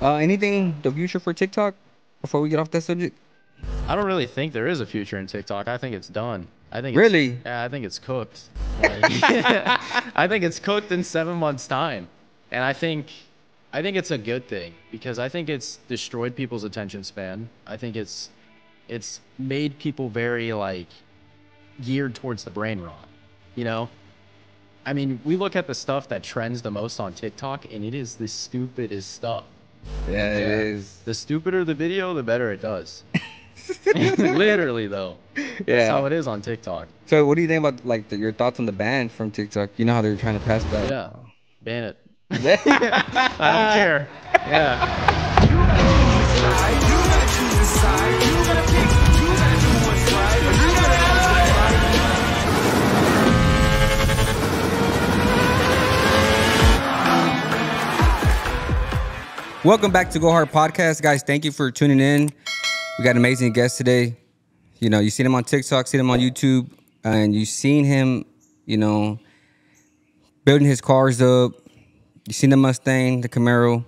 Uh, anything the future for TikTok before we get off that subject? I don't really think there is a future in TikTok. I think it's done. I think it's- Really? yeah, I think it's cooked. Like, I think it's cooked in seven months' time, and I think, I think it's a good thing because I think it's destroyed people's attention span. I think it's, it's made people very like, geared towards the brain rot. You know, I mean, we look at the stuff that trends the most on TikTok, and it is the stupidest stuff. Yeah, it Yeah. is. The stupider the video, the better it does. Literally, though. Yeah. That's how it is on TikTok. So, what do you think about like the, your thoughts on the ban from TikTok? You know how they're trying to pass that. Yeah. Ban it. I don't care. Yeah. Welcome back to Go Hard Podcast, guys. Thank you for tuning in. We got an amazing guests today. You know, you seen him on TikTok, seen him on YouTube, and you seen him, you know, building his cars up. You seen the Mustang, the Camaro.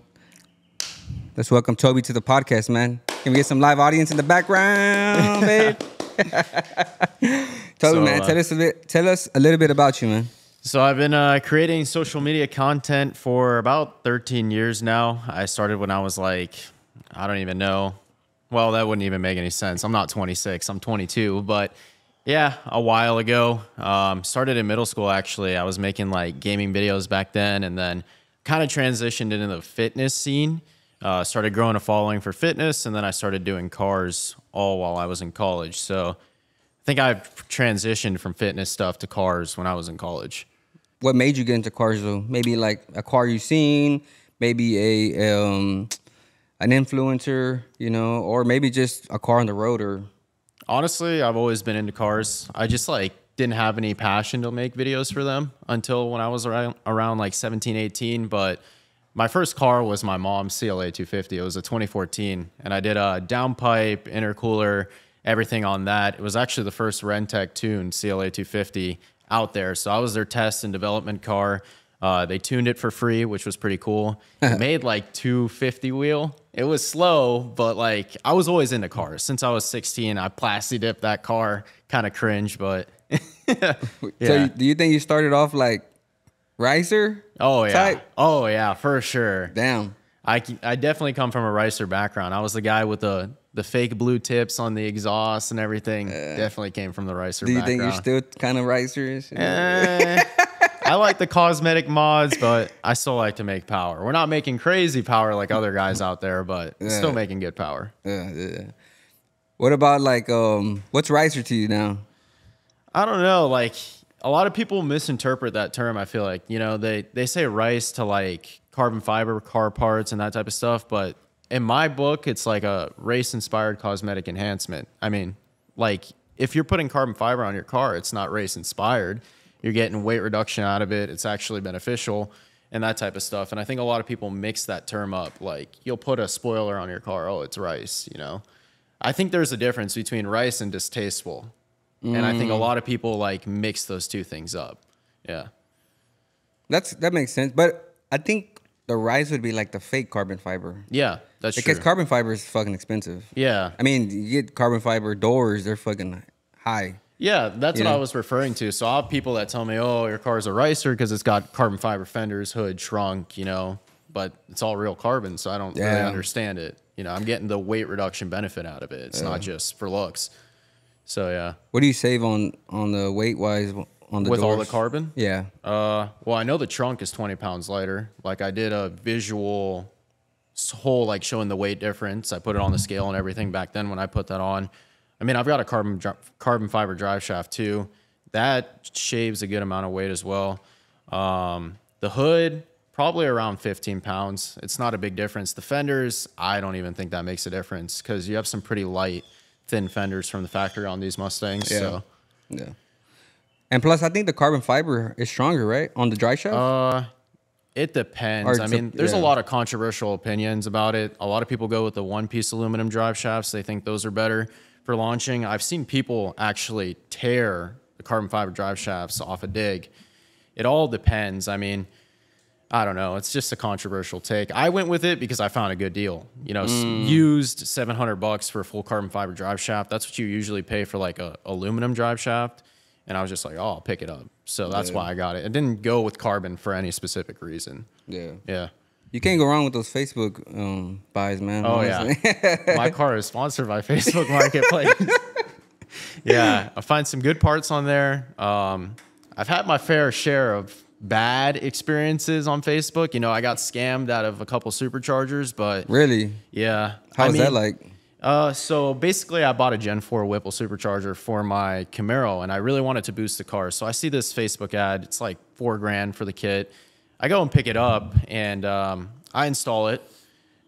Let's welcome Toby to the podcast, man. Can we get some live audience in the background, babe? Toby, So, man, uh, tell us a bit, tell us a little bit about you, man. So I've been uh, creating social media content for about 13 years now. I started when I was like, I don't even know. Well, that wouldn't even make any sense. I'm not 26. I'm 22. But yeah, a while ago. Um, started in middle school actually. I was making like gaming videos back then, and then kind of transitioned into the fitness scene. Uh, started growing a following for fitness, and then I started doing cars all while I was in college. So I think I've transitioned from fitness stuff to cars when I was in college. What made you get into cars though? Maybe like a car you've seen, maybe a um an influencer, you know, or maybe just a car on the road or Honestly, I've always been into cars. I just like didn't have any passion to make videos for them until when I was around, around like 17, 18. But my first car was my mom's CLA 250. It was a 2014, and I did a downpipe, intercooler, everything on that. It was actually the first RENNtech tuned CLA 250 out there. So I was their test and development car. Uh, they tuned it for free, which was pretty cool. It made like 250 wheel. It was slow, but like I was always into cars. Since I was 16, I plasti dipped that car. Kind of cringe, but Yeah. you, do you think you started off like ricer? oh yeah, type? oh yeah, for sure. Damn. I I definitely come from a ricer background. I was the guy with the the fake blue tips on the exhaust and everything. definitely came from the ricer Do you background. think you're still kind of ricer? Eh, I like the cosmetic mods, but I still like to make power. We're not making crazy power like other guys out there, but still making good power. Yeah, yeah. What about like um what's ricer to you now? I don't know. Like a lot of people misinterpret that term. I feel like you know they they say rice to like carbon fiber car parts and that type of stuff, but in my book, it's like a race inspired cosmetic enhancement. I mean, like if you're putting carbon fiber on your car, it's not race inspired. You're getting weight reduction out of it. It's actually beneficial and that type of stuff. And I think a lot of people mix that term up. Like you'll put a spoiler on your car, oh, it's rice, you know. I think there's a difference between rice and distasteful. And I think a mm. lot of people like mix those two things up. Yeah. That's that makes sense. But I think the rice would be like the fake carbon fiber. Yeah, that's Because true. carbon fiber is fucking expensive. yeah. I mean, you get carbon fiber doors, they're fucking high. Yeah, that's You what I was referring to. So I have people that tell me, "Oh, your car's a ricer because it's got carbon fiber fenders, hood, trunk, you know." But it's all real carbon, so I don't really understand it. You know, I'm getting the weight reduction benefit out of it. It's not just for looks. So yeah, What do you save on on the weight wise on the with all the carbon. Yeah. Uh, well, I know the trunk is 20 pounds lighter. Like I did a visual whole like showing the weight difference. I put it on the scale and everything back then when I put that on. I mean, I've got a carbon carbon fiber drive shaft too. That shaves a good amount of weight as well. Um, the hood probably around 15 pounds. It's not a big difference. The fenders, I don't even think that makes a difference because you have some pretty light, thin fenders from the factory on these Mustangs. Yeah. So Yeah. And plus, I think the carbon fiber is stronger, right, on the drive shaft. Uh, it depends. I it's a- mean, there's a lot of controversial opinions about it. A lot of people go with the one piece aluminum drive shafts. They think those are better for launching. I've seen people actually tear the carbon fiber drive shafts off a dig. It all depends. I mean, I don't know. It's just a controversial take. I went with it because I found a good deal. You know, s used 700 bucks for a full carbon fiber drive shaft. That's what you usually pay for like a aluminum drive shaft. And I was just like, oh, I'll pick it up. So that's Yeah. why I got it. It didn't go with carbon for any specific reason. Yeah. Yeah. You can't go wrong with those Facebook um, buys, man. Oh yeah. My car is sponsored by Facebook Marketplace. yeah, I find some good parts on there. Um, I've had my fair share of bad experiences on Facebook. You know, I got scammed out of a couple superchargers, but really? yeah. How's I was that like? Uh, so basically, I bought a Gen 4 Whipple supercharger for my Camaro, and I really wanted to boost the car. So I see this Facebook ad. It's like four grand for the kit. I go and pick it up, and um, I install it.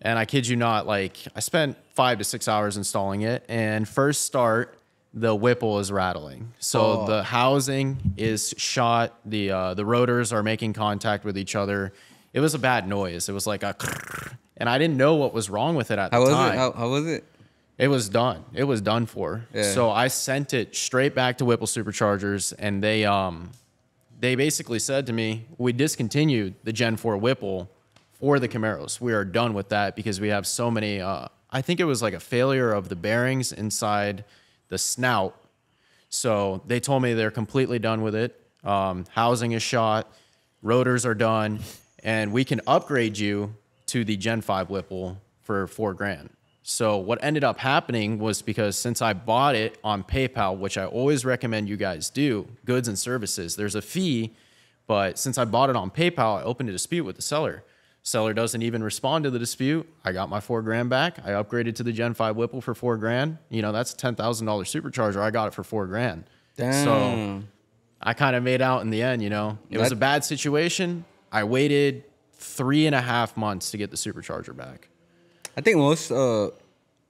And I kid you not, like I spent five to six hours installing it. And first start, the Whipple is rattling. So Oh. the housing is shot. The uh, the rotors are making contact with each other. It was a bad noise. It was like a, and I didn't know what was wrong with it at How the was time. it? How, how was it? It was done. It was done for. Yeah. So I sent it straight back to Whipple Superchargers, and they um they basically said to me, "We discontinued the Gen 4 Whipple for the Camaros. We are done with that because we have so many. Uh, I think it was like a failure of the bearings inside the snout. So they told me they're completely done with it. Um, housing is shot, rotors are done, and we can upgrade you to the Gen 5 Whipple for four grand. So what ended up happening was because since I bought it on PayPal, which I always recommend you guys do, goods and services, there's a fee, but since I bought it on PayPal, I opened a dispute with the seller. Seller doesn't even respond to the dispute. I got my four grand back. I upgraded to the Gen 5 Whipple for four grand. You know, that's a $10,000 supercharger. I got it for four grand. So I kind of made out in the end, you know. It was a bad situation. I waited three and a half months to get the supercharger back. I think most uh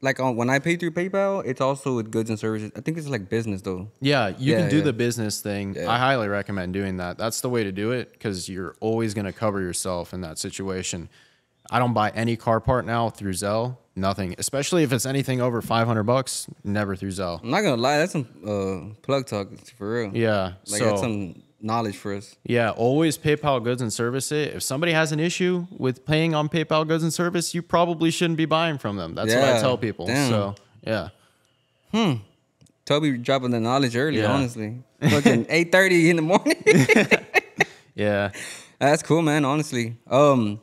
like on when I pay through PayPal, it's also with goods and services. I think it's like business though. Yeah, you Yeah, can do yeah. the business thing. Yeah. I highly recommend doing that. That's the way to do it because you're always going to cover yourself in that situation. I don't buy any car part now through Zelle. Nothing, especially if it's anything over 500 bucks, never through Zelle. I'm not gonna lie, that's some uh plug talk for real. Yeah. Like so that's some knowledge for us. Yeah, always PayPal goods and service it. If somebody has an issue with paying on PayPal goods and service, you probably shouldn't be buying from them. That's what I tell people. damn. So, yeah. Hmm. Toby dropping the knowledge early, Yeah. honestly. Fucking eight thirty in the morning. Yeah. That's cool, man. Honestly, um,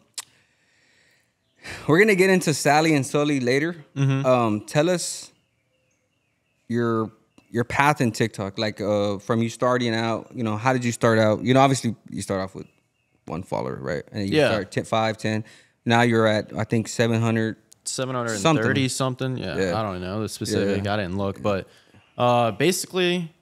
we're gonna get into Sally and Sully later. Mm-hmm. Um, tell us your your path in TikTok, like uh, from you starting out. You know, how did you start out? You know, obviously you start off with one follower, right? And you Yeah. start 10, 5, 10. Now you're at I think seven hundred. 730 something. Yeah, Yeah. I don't know the specific. Yeah. I didn't look, but uh, basically,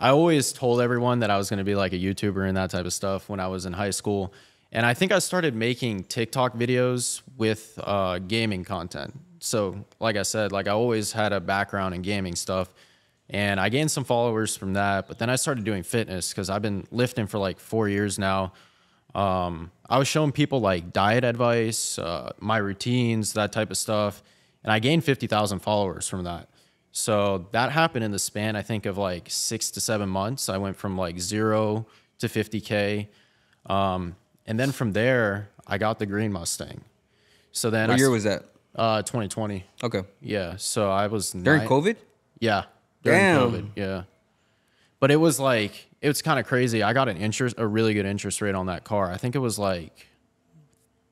I always told everyone that I was going to be like a YouTuber and that type of stuff when I was in high school. And I think I started making TikTok videos with uh, gaming content. So, like I said, like I always had a background in gaming stuff. And I gained some followers from that. But then I started doing fitness because I've been lifting for like four years now. Um, I was showing people like diet advice, uh, my routines, that type of stuff, and I gained fifty thousand followers from that. So that happened in the span, I think, of like six to seven months. I went from like zero to fifty k, um, and then from there, I got the green Mustang. So then, What I, year was that? uh, 2020? Okay, Yeah. So I was during nine- COVID. yeah. During Damn. COVID. Yeah. But it was like it was kind of crazy. I got an interest, a really good interest rate on that car. I think it was like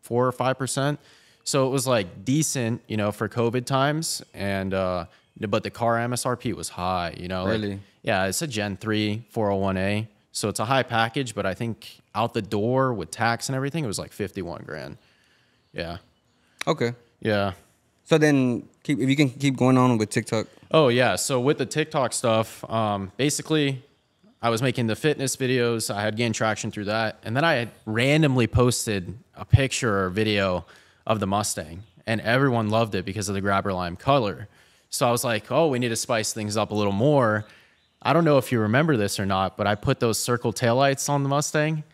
four or five percent. So it was like decent, you know, for COVID times. And uh but the car MSRP was high, you know. like- Really? yeah, it's a Gen 3 401A. So it's a high package, but I think out the door with tax and everything, it was like 51 grand. Yeah. Okay, Yeah. so then keep if you can keep going on with TikTok. Oh yeah. So with the TikTok stuff, um, basically, I was making the fitness videos. I had gained traction through that, and then I had randomly posted a picture or video of the Mustang, and everyone loved it because of the grabber lime color. So I was like, oh, we need to spice things up a little more. I don't know if you remember this or not, but I put those circle taillights on the Mustang.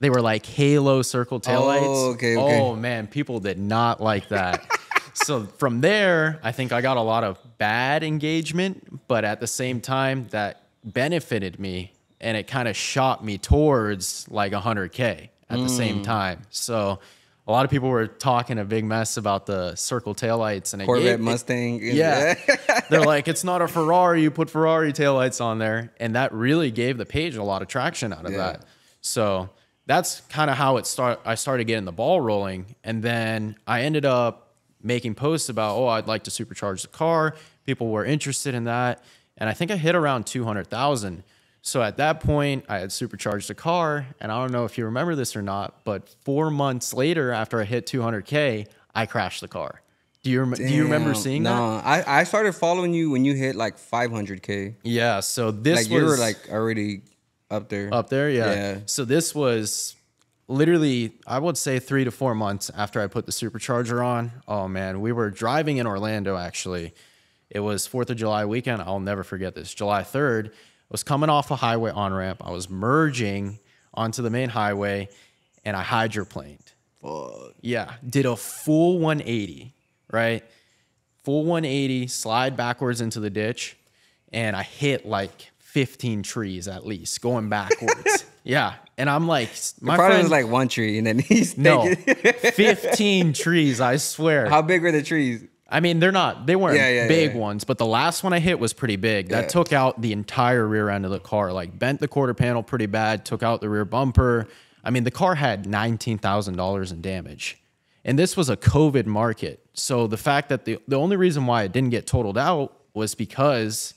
They were like halo circle taillights. okay, okay. Oh man, people did not like that. so from there, I think I got a lot of bad engagement, but at the same time, that benefited me and it kind of shot me towards like 100K. at the same Mm. time. So a lot of people were talking a big mess about the circle taillights and Corvette gave- it- Mustang. yeah. They're like, it's not a Ferrari. You put Ferrari taillights on there. And that really gave the page a lot of traction out of Yeah. that. So that's kind of how it start. I started getting the ball rolling. And then I ended up making posts about, oh, I'd like to supercharge the car. People were interested in that. And I think I hit around 200,000. So at that point, I had supercharged the car. And I don't know if you remember this or not, but four months later, after I hit 200K, I crashed the car. Do you, rem- do you remember seeing no, that? I, I started following you when you hit like 500k. Yeah, so this Like was you were like already up there. up there, yeah. Yeah. So this was literally, I would say three to four months after I put the supercharger on. Oh man, we were driving in Orlando actually. It was Fourth of July weekend. I'll never forget this. July third. I was coming off a highway on ramp. I was merging onto the main highway, and I hydroplaned. Yeah, did a full 180, right? Full 180, slide backwards into the ditch, and I hit like 15 trees at least going backwards. yeah, and I'm like, my Probably friend, was like one tree, and then he's no, 15 trees. I swear. How big were the trees? I mean, they're not, they weren't Yeah, yeah, big yeah. ones, but the last one I hit was pretty big. That took out the entire rear end of the car, like bent the quarter panel pretty bad, took out the rear bumper. I mean, the car had $19,000 in damage. And this was a COVID market. So the fact that the, the only reason why it didn't get totaled out was because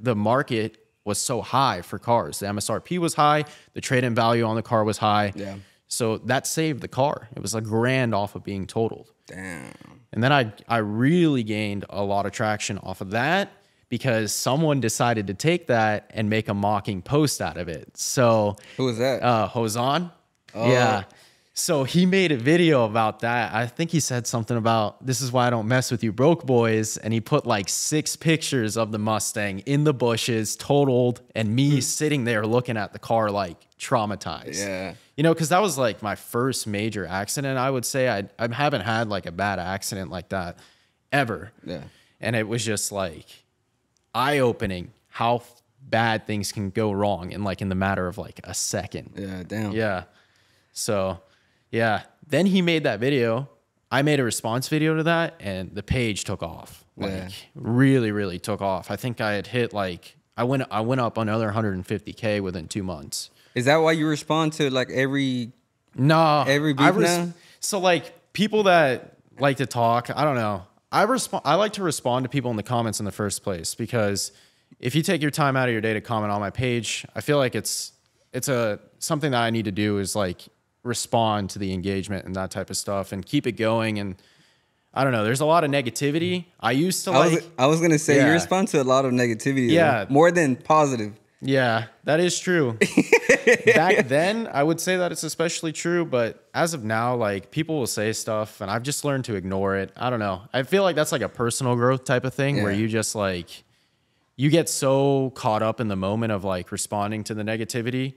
the market was so high for cars. The MSRP was high, the trade in value on the car was high. Yeah. So that saved the car. It was a grand off of being totaled. Damn. And then I I really gained a lot of traction off of that because someone decided to take that and make a mocking post out of it. So Who was that? uh Hosan. Yeah. So he made a video about that. I think he said something about this is why I don't mess with you broke boys and he put like six pictures of the Mustang in the bushes totaled and me hmm. sitting there looking at the car like traumatized. Yeah. You know, cuz that was like my first major accident. I would say I I haven't had like a bad accident like that ever. Yeah. And it was just like eye opening how bad things can go wrong in like in the matter of like a second. Yeah. Damn. Yeah. So, yeah. Then he made that video. I made a response video to that, and the page took off. Like Yeah. really, really took off. I think I had hit like I went I went up another 150k within two months. Is that why you respond to like every? No, Every beef now? So like people that like to talk, I don't know. I respond. I like to respond to people in the comments in the first place because if you take your time out of your day to comment on my page, I feel like it's it's a something that I need to do is like respond to the engagement and that type of stuff and keep it going. And I don't know. There's a lot of negativity. I used to I like. was I was gonna say Yeah. you respond to a lot of negativity. though. Yeah. More than positive. Yeah, that is true. Back then, I would say that it's especially true, but as of now, like people will say stuff and I've just learned to ignore it. I don't know. I feel like that's like a personal growth type of thing where you just like you get so caught up in the moment of like responding to the negativity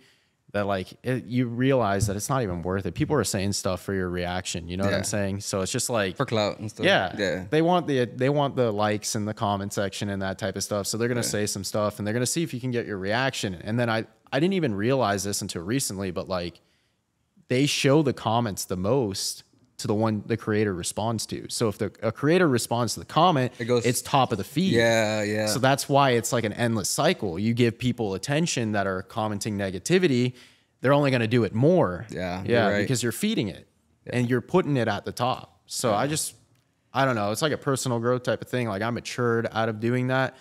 that like it, you realize that it's not even worth it. People are saying stuff for your reaction, you know what I'm saying? So it's just like For clout and stuff. yeah, Yeah. They want the they want the likes and the comment section and that type of stuff. So they're gonna say some stuff and they're gonna see if you can get your reaction. And then I I didn't even realize this until recently, but like they show the comments the most to the one the creator responds to. So if the a creator responds to the comment, It goes- it's top of the feed. Yeah. Yeah. So that's why it's like an endless cycle. You give people attention that are commenting negativity, they're only going to do it more. Yeah, Yeah. right. Because you're feeding it and you're putting it at the top. So I just, I don't know. It's like a personal growth type of thing. Like I matured out of doing that.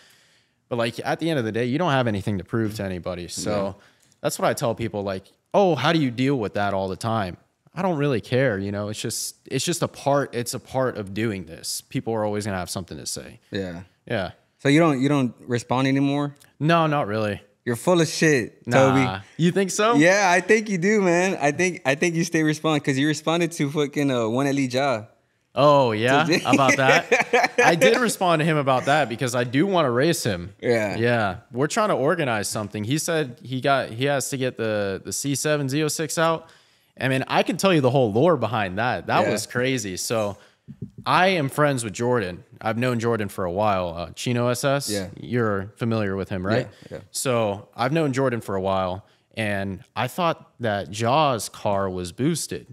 But like at the end of the day, you don't have anything to prove to anybody. So that's what I tell people like, oh, how do you deal with that all the time? I don't really care, you know. It's just it's just a part it's a part of doing this. People are always going to have something to say. yeah. Yeah. So you don't you don't respond anymore? No, not really. You're full of shit, Nah. Toby. You think so? Yeah, I think you do, man. I think I think you stay respond because you responded to fucking uh, one Elite Ja. Oh yeah, about that. I did respond to him about that because I do want to race him. Yeah. Yeah. We're trying to organize something. He said he got he has to get the the C7 Z06 out. I mean, I can tell you the whole lore behind that. That Yeah. was crazy. So I am friends with Jordan. I've known Jordan for a while. Uh, Chino SS. Yeah. You're familiar with him, right? Yeah, yeah. So I've known Jordan for a while, and I thought that Jaws' car was boosted.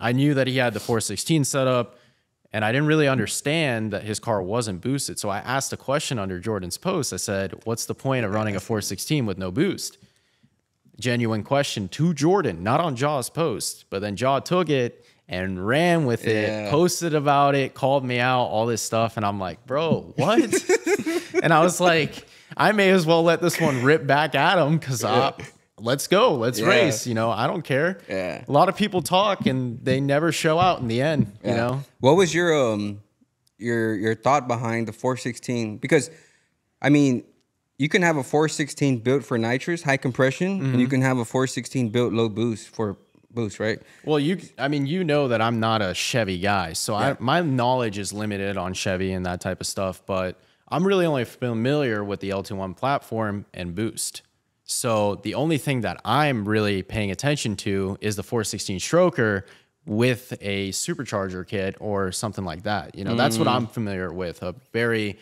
I knew that he had the 416 setup, and I didn't really understand that his car wasn't boosted. So I asked a question under Jordan's post. I said, What's the point of running a 416 with no boost? Genuine question to Jordan, not on Jaw's post. But then Jaw took it and ran with it, Yeah. posted about it, called me out, all this stuff. And I'm like, Bro, what? and I was like, I may as well let this one rip back at him because let's go, let's Yeah. race. You know, I don't care. Yeah. A lot of people talk and they never show out in the end. You know, What was your um your your thought behind the 416? Because I mean, you can have a 416 built for nitrous, high compression, and Mm-hmm. you can have a 416 built low boost for boost, right? Well, you, I mean, you know that I'm not a Chevy guy, so I, my knowledge is limited on Chevy and that type of stuff. But I'm really only familiar with the LT1 platform and boost. So the only thing that I'm really paying attention to is the 416 stroker with a supercharger kit or something like that. You know, that's what I'm familiar with. A very,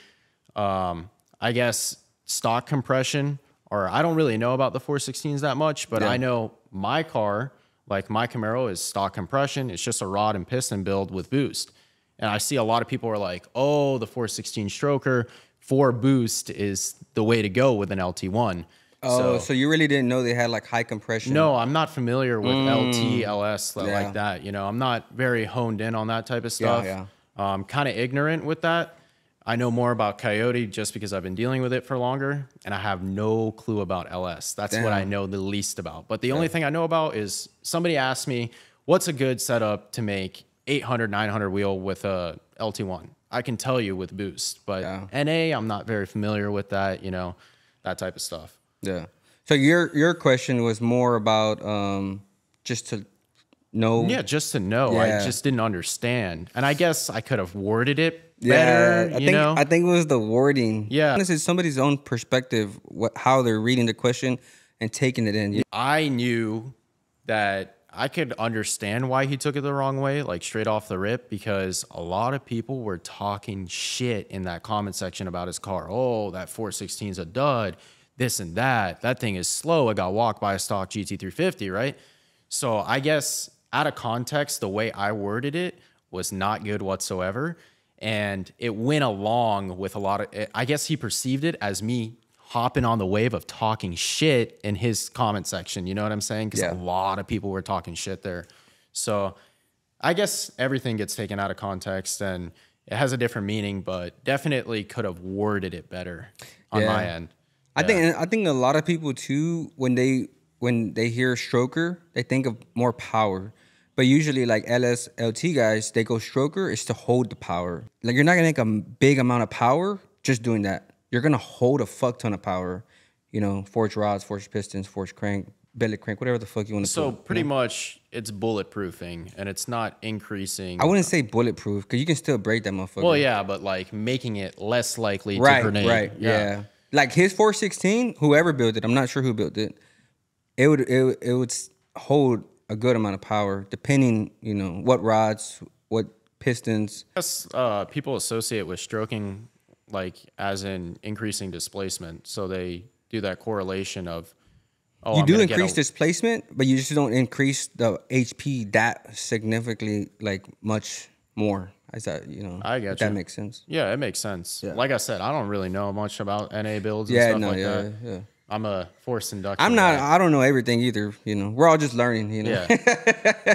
um, I guess, stock compression. Or I don't really know about the 416s that much, but Yeah. I know my car, like my Camaro, is stock compression. It's just a rod and piston build with boost. And I see a lot of people are like, oh, the 416 stroker for boost is the way to go with an LT1. Oh, so, you really didn't know they had like high compression? No, I'm not familiar with LT, LS Mm. Yeah. like that. You know, I'm not very honed in on that type of stuff. yeah. Um, kind of ignorant with that. I know more about Coyote just because I've been dealing with it for longer, and I have no clue about LS. That's what I know the least about. But the only thing I know about is somebody asked me, "What's a good setup to make 800, 900 wheel with a LT1?" I can tell you with boost, but Yeah. NA, I'm not very familiar with that. You know, that type of stuff. Yeah. So your your question was more about um just to know. Yeah, just to know. Yeah. I just didn't understand. And I guess I could have worded it Yeah, better, I think know? I think it was the wording. Yeah. this is somebody's own perspective, what how they're reading the question and taking it in. I knew that I could understand why he took it the wrong way, like straight off the rip, because a lot of people were talking shit in that comment section about his car. Oh, that 416 is a dud, this and that. That thing is slow. It got walked by a stock GT350, right? So I guess out of context, the way I worded it was not good whatsoever. And it went along with a lot of, eh, I guess he perceived it as me hopping on the wave of talking shit in his comment section. You know what I'm saying? Because Yeah. a lot of people were talking shit there. So I guess everything gets taken out of context and it has a different meaning, but definitely could have worded it better on my Yeah. end. I think I think a lot of people too when they when they hear stroker, they think of more power. But usually like LS LT guys, they go stroker is to hold the power. Like you're not gonna make a big amount of power just doing that. You're gonna hold a fuck ton of power. You know, forged rods, forged pistons, forged crank, billet crank, whatever the fuck you want to So pretty much it's bulletproofing and it's not increasing. I wouldn't say bulletproof because you can still break that motherfucker. well, yeah, but like making it less likely to right, grenade. right, yeah. Like his 416, whoever built it, I'm not sure who built it. It would it, would- it would hold a good amount of power, depending, you know, what rods, what pistons. guess uh, people associate with stroking like as in increasing displacement. So they do that correlation of oh, you I'm do increase displacement, but you just don't increase the HP that significantly, like much more. Is that you know? I get that you. makes sense. Yeah, it makes sense. Yeah. Like I said, I don't really know much about NA builds and Yeah, stuff no, like yeah, that. yeah. I'm a forced induction. I'm not. guy. I don't know everything either. You know, we're all just learning. You know, Yeah.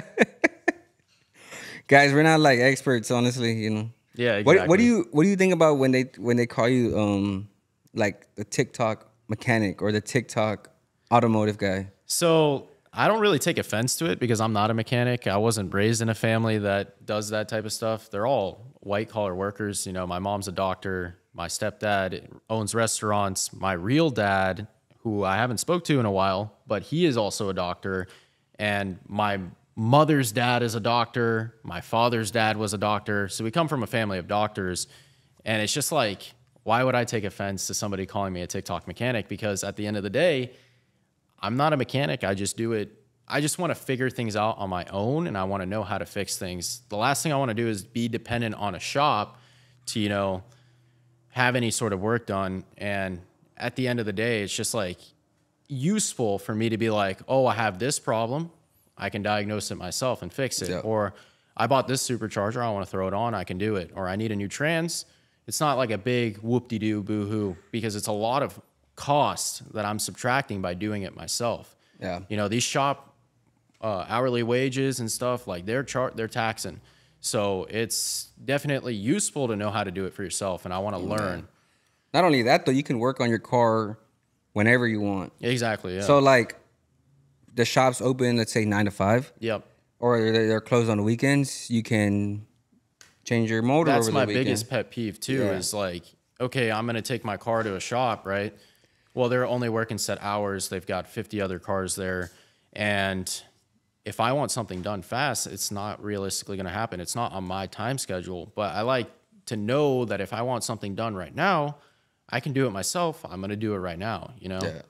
guys, we're not like experts, honestly. You know. Yeah, What What do you What do you think about when they when they call you um like the TikTok mechanic or the TikTok automotive guy? So I don't really take offense to it because I'm not a mechanic. I wasn't raised in a family that does that type of stuff. They're all white collar workers. You know, my mom's a doctor. My stepdad owns restaurants. My real dad, who I haven't spoke to in a while, but he is also a doctor. And my mother's dad is a doctor. My father's dad was a doctor. So we come from a family of doctors. And it's just like, why would I take offense to somebody calling me a TikTok mechanic? Because at the end of the day, I'm not a mechanic. I just do it. I just want to figure things out on my own and I want to know how to fix things. The last thing I want to do is be dependent on a shop to, you know, have any sort of work done. And at the end of the day, it's just like useful for me to be like, oh, I have this problem. I can diagnose it myself and fix it. Yeah. Or I bought this supercharger. I want to throw it on. I can do it. Or I need a new trans. It's not like a big whoop de doo boo hoo because it's a lot of cost that I'm subtracting by doing it myself. Yeah. You know, these shop uh, hourly wages and stuff like they're chart they're taxing. So it's definitely useful to know how to do it for yourself, and I want to learn. Not only that though, you can work on your car whenever you want. Exactly. Yeah. So like, the shop's open. Let's say nine to five, yep. or they're they're closed on the weekends. You can change your motor That's my biggest pet peeve too. Yeah. Is like, okay, I'm gonna take my car to a shop, right? Well, they're only working set hours. They've got 50 other cars there, and if I want something done fast, it's not realistically gonna happen. It's not on my time schedule. But I like to know that if I want something done right now, I can do it myself. I'm gonna do it right now. You know. Yeah.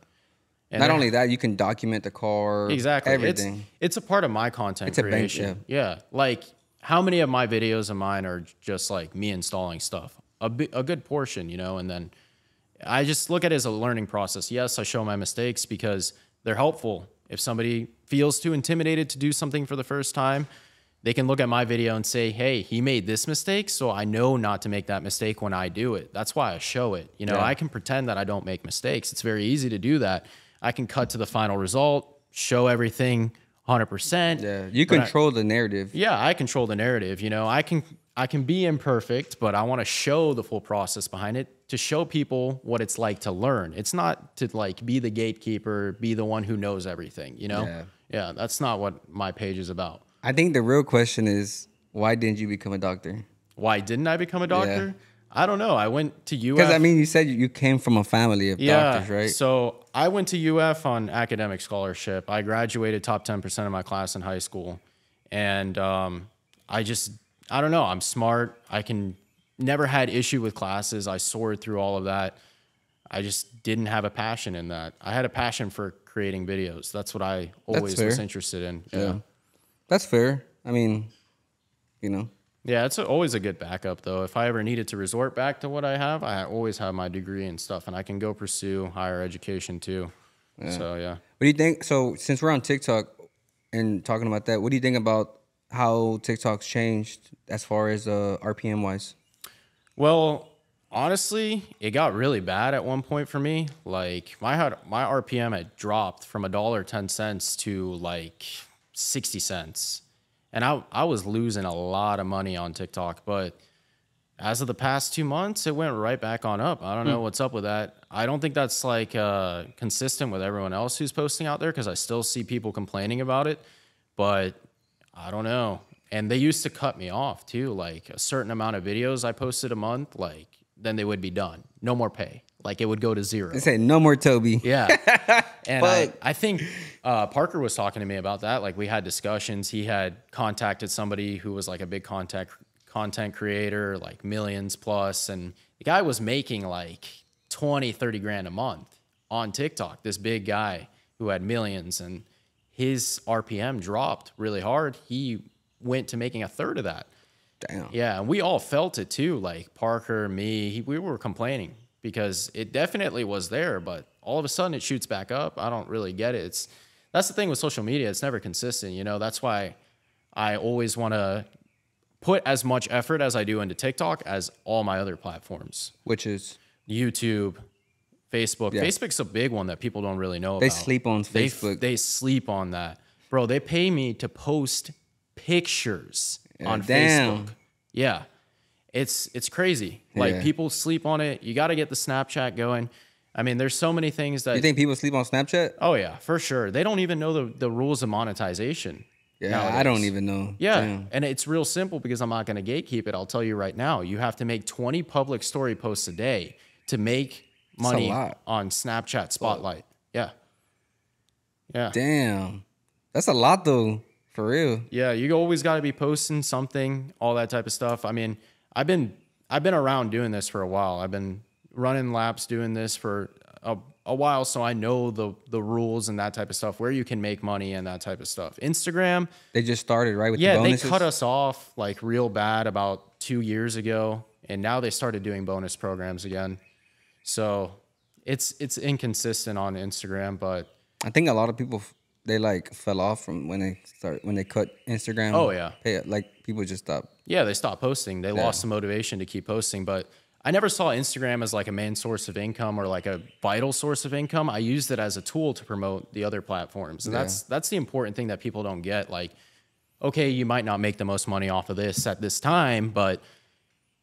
And Not only that, you can document the car. Exactly. Everything. It's, it's a part of my content It's bank, creation. yeah. Like how many of my videos of mine are just like me installing stuff? A, a good portion, you know, and then I just look at it as a learning process. Yes, I show my mistakes because they're helpful. If somebody feels too intimidated to do something for the first time, they can look at my video and say, "Hey, he made this mistake, so I know not to make that mistake when I do it." That's why I show it. You know, Yeah. I can pretend that I don't make mistakes. It's very easy to do that. I can cut to the final result, show everything 100%. yeah. You but I- control the narrative. yeah, I control the narrative. You know, I can I can be imperfect, but I want to show the full process behind it to show people what it's like to learn. It's not to like be the gatekeeper, be the one who knows everything. You know, Yeah. yeah, that's not what my page is about. I think the real question is why didn't you become a doctor? Why didn't I become a doctor? I don't know. I went to UF. Because I mean, you said you- you came from a family of yeah, doctors, right? So I went to UF on academic scholarship. I graduated top 10% of my class in high school. And um, I just, I don't know. I'm smart. I can, never had issue with classes. I soared through all of that. I just didn't have a passion in that. I had a passion for creating videos. That's what I always was interested in. Yeah. Yeah. That's fair. I mean, you know, Yeah, it's always a good backup though. If I ever needed to resort back to what I have, I always have my degree and stuff, and I can go pursue higher education too. So yeah. what do you think? So since we're on TikTok and talking about that, what do you think about how TikTok's changed as far as uh, RPM wise? Well, honestly, it got really bad at one point for me. Like my had my RPM had dropped from a dollar ten cents to like sixty cents, and I I was losing a lot of money on TikTok. But as of the past two months, it went right back on up. I don't know what's up with that. I don't think that's like uh, consistent with everyone else who's posting out there because I still see people complaining about it. But I don't know. And they used to cut me off too. Like a certain amount of videos I posted a month, like then they would be done. No more pay. Like it would go to zero. They said no more Toby. Yeah. And I, I think uh, Parker was talking to me about that. Like we had discussions. He had contacted somebody who was like a big contact content creator, like millions plus, and the guy was making like 20, 30 grand a month on TikTok. This big guy who had millions and his RPM dropped really hard. He went to making a third of that. Damn. Yeah, and we all felt it too. Like Parker, me, he, we were complaining because it definitely was there, but all of a sudden it shoots back up. I don't really get it. It's that's the thing with social media. It's never consistent. You know, that's why I always want to put as much effort as I do into TikTok as all my other platforms. Which is YouTube, Facebook. Yeah. Facebook's a big one that people don't really know They about. sleep on Facebook. They, sleep on that. Bro, they pay me to post pictures on damn. Facebook. Yeah. It's it's crazy. Like Yeah. people sleep on it. You got to get the Snapchat going. I mean, there's so many things that you think people sleep on Snapchat? Oh yeah, for sure. They don't even know the, the rules of monetization. Yeah, I don't even know. Yeah, Damn. and it's real simple because I'm not going to gatekeep it. I'll tell you right now. You have to make 20 public story posts a day to make money on Snapchat Spotlight. Yeah. Yeah. Damn. That's a lot though, for real. Yeah, you always got to be posting something, all that type of stuff. I mean, I've been I've been around doing this for a while. I've been running laps doing this for a, a while, so I know the the rules and that type of stuff, where you can make money and that type of stuff. Instagram, They just started right with yeah, the they cut us off like real bad about two years ago, and now they started doing bonus programs again. So it's it's inconsistent on Instagram, but I think a lot of people they like fell off from when they start when they cut Instagram. Oh, yeah. pay, like people just stop. yeah, they stopped posting. They lost the motivation to keep posting, but I never saw Instagram as like a main source of income or like a vital source of income. I used it as a tool to promote the other platforms. And that's that's the important thing that people don't get. Like, okay, you might not make the most money off of this at this time, but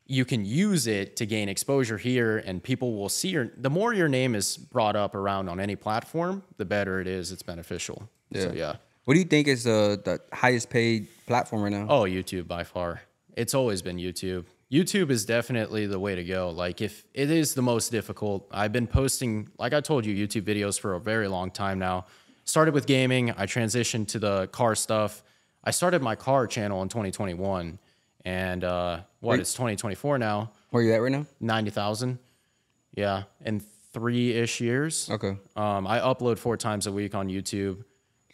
you can use it to gain exposure here and people will see your the more your name is brought up around on any platform, the better it is. It's beneficial. So yeah. What do you think is uh, the highest paid platform right now? Oh, YouTube by far. It's always been YouTube. YouTube is definitely the way to go. Like if it is the most difficult, I've been posting like I told you YouTube videos for a very long time now. Started with gaming, I transitioned to the car stuff. I started my car channel in 2021 and uh what it's 2024 now, Where you at right now? 90,000. Yeah, in 3ish years. Okay, Um I upload 4 times a week on YouTube.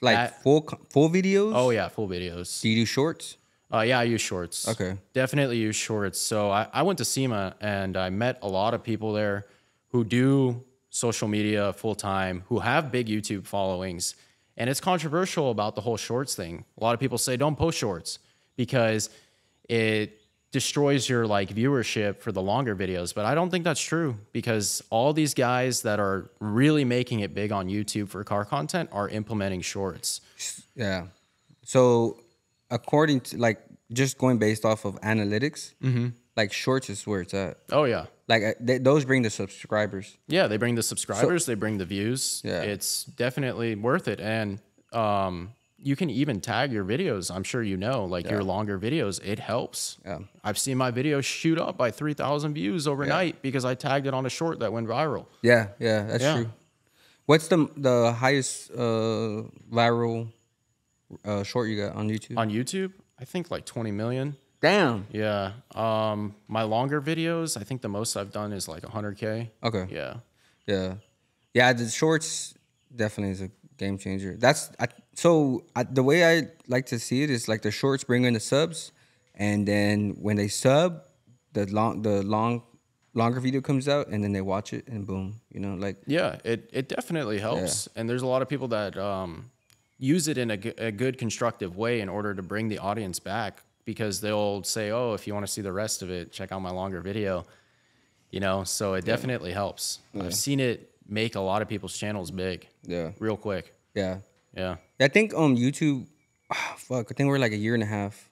like That- full full videos. Oh yeah, full videos. do you do shorts? Uh, yeah, I use shorts. Okay. Definitely use shorts. So I, I went to SEMA and I met a lot of people there who do social media full time, who have big YouTube followings. And it's controversial about the whole shorts thing. A lot of people say don't post shorts because it destroys your like viewership for the longer videos. But I don't think that's true because all these guys that are really making it big on YouTube for car content are implementing shorts. Yeah. So according to like just going based off of analytics, Mm-hmm. like shorts is where it's at. Oh, yeah. Like uh, they, those bring the subscribers. Yeah, they bring the subscribers, they bring the views. Yeah. It's definitely worth it. And um, you can even tag your videos. I'm sure you know, like your longer videos, it helps. Yeah. I've seen my video shoot up by 3,000 views overnight because I tagged it on a short that went viral. Yeah, yeah, that's Yeah. true. What's the the highest uh, viral uh, short you got on YouTube? On YouTube, I think like 20 million. Damn. Yeah. Um, my longer videos, I think the most I've done is like 100K. Okay. Yeah. Yeah, yeah. The shorts definitely is a game changer. That's I, so I, the way I like to see it is like the shorts bring in the subs, and then when they sub, the long the long longer video comes out, and then they watch it, and boom, you know, like Yeah, it, it definitely helps. And there's a lot of people that um, use it in a, g- a good, constructive way in order to bring the audience back because they'll say, oh, if you want to see the rest of it, check out my longer video. You know, so it definitely helps. I've seen it make a lot of people's channels big yeah, real quick. yeah. Yeah. I think um YouTube, ah, fuck, I think we're like a year and a half.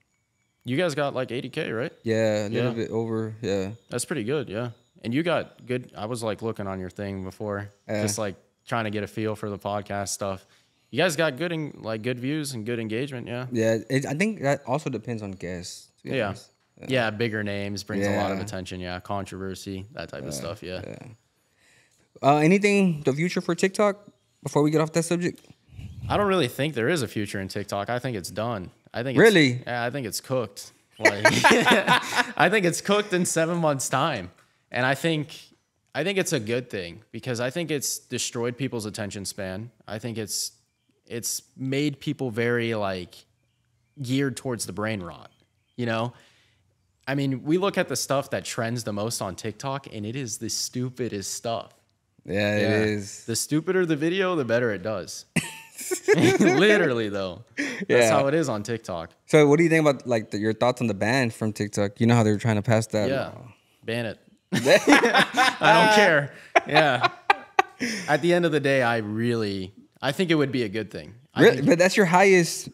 You guys got like 80K, right? Yeah, a little Yeah. bit over. Yeah, That's pretty good. Yeah. And you got good. I was like looking on your thing before, just like trying to get a feel for the podcast stuff. You guys got good, and like good views and good engagement. Yeah. yeah. It, I think that also depends on guests. be Yeah. Yeah, bigger names brings a lot of attention. Yeah, controversy, that type of stuff. Yeah. Uh, anything the future for TikTok before we get off that subject? I don't really think there is a future in TikTok. I think it's done. I think Really? It's, yeah, I think it's cooked. Like, I think it's cooked in seven months' time, and I think I think it's a good thing because I think it's destroyed people's attention span. I think it's it's made people very like geared towards the brain rot. You know, I mean, we look at the stuff that trends the most on TikTok, and it is the stupidest stuff. Yeah, it Yeah. is. The stupider the video, the better it does. Literally, though. That's Yeah. how it is on TikTok. So, what do you think about like the, your thoughts on the ban from TikTok? You know how they're trying to pass that. Yeah. Ban it. I don't care. Yeah. At the end of the day, I really, I think it would be a good thing. Really? But that's your highest.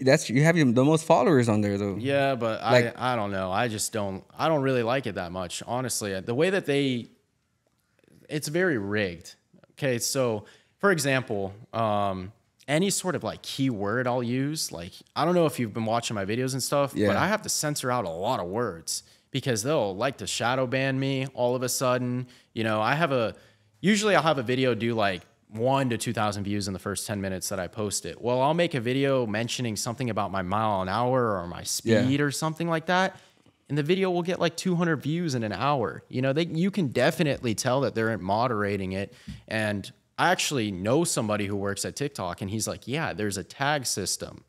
That's you have the most followers on there though. yeah, but Like- I, I don't know. I just don't, I don't really like it that much, honestly. The way that they, it's very rigged. Okay. So, for example, um, any sort of like keyword I'll use, like, I don't know if you've been watching my videos and stuff, but I have to censor out a lot of words because they'll like to shadow ban me all of a sudden. You know, I have a, usually I'll have a video do like one to 2,000 views in the first 10 minutes that I post it. Well, I'll make a video mentioning something about my mile an hour or my Yeah. speed or something like that. And the video will get like 200 views in an hour. You know, they, you can definitely tell that they're moderating it. And I actually know somebody who works at TikTok and he's like, yeah, there's a tag system.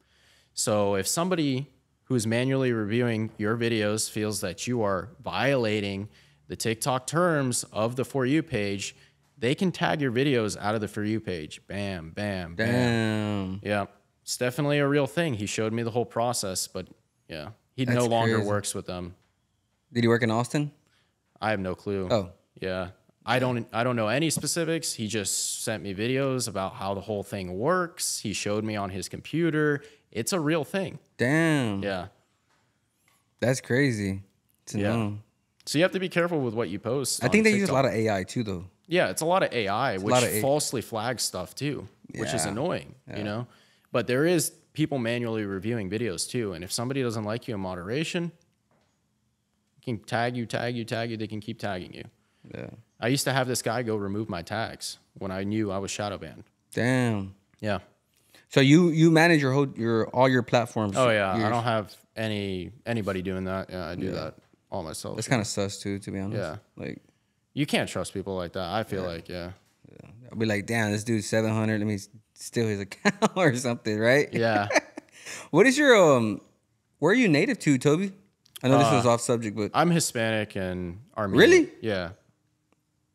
So if somebody who's manually reviewing your videos feels that you are violating the TikTok terms of the For You page, they can tag your videos out of the for you page. Bam, bam, bam. Damn. Yeah, it's definitely a real thing. He showed me the whole process, but yeah, he no longer crazy. works with them. Did he work in Austin? I have no clue. Oh. Yeah. I don't I don't know any specifics. He just sent me videos about how the whole thing works. He showed me on his computer. It's a real thing. Damn. Yeah. That's crazy to Yeah. know. So you have to be careful with what you post. I think they use a lot of AI too, though. Yeah, it's a lot of AI, which of falsely flags stuff too, which is Yeah. annoying, you know? But there is people manually reviewing videos too. And if somebody doesn't like you in moderation, can tag you, tag you, tag you, they can keep tagging you. Yeah. I used to have this guy go remove my tags when I knew I was shadow banned. Damn. Yeah. So you you manage your whole your all your platforms. Oh yeah. I don't have any anybody doing that. Yeah, I do that all myself. That's kind of sus too, to be honest. Yeah. Like you can't trust people like that. I feel like, yeah. I'll be like, damn, this dude's seven hundred. Let me steal his account or something, right? Yeah. What is your um? Where are you native to, Toby? I know this Uh, was off subject, but I'm Hispanic and Armenian. Really? Yeah.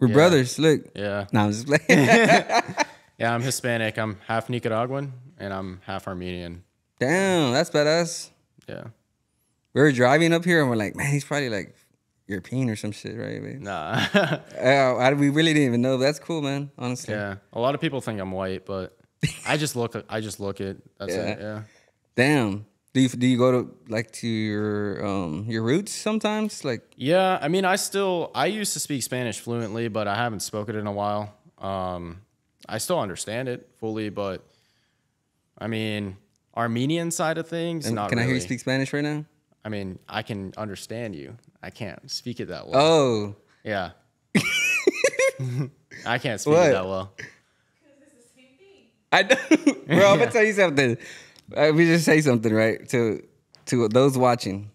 We're yeah. brothers. Look, Yeah. no, I'm just playing. Yeah, I'm Hispanic. I'm half Nicaraguan and I'm half Armenian. damn, that's badass. Yeah. We were driving up here and we're like, man, he's probably like European or some shit, right? babe? Nah. Uh, we really didn't even know. That's cool, man. Honestly. yeah. A lot of people think I'm white, but I just look I just look it. That's it. Yeah. Yeah. Damn. Do you do you go to like to your um your roots sometimes? Like Yeah, I mean, I still I used to speak Spanish fluently, but I haven't spoken it in a while. Um, I still understand it fully, but I mean, Armenian side of things, not can I hear you speak Spanish right now? I mean, I can understand you. I can't speak it that well. Oh. Yeah. I can't speak What? it that well. I know, bro. I'm gonna tell you something. Uh, we just say something, right? To to those watching,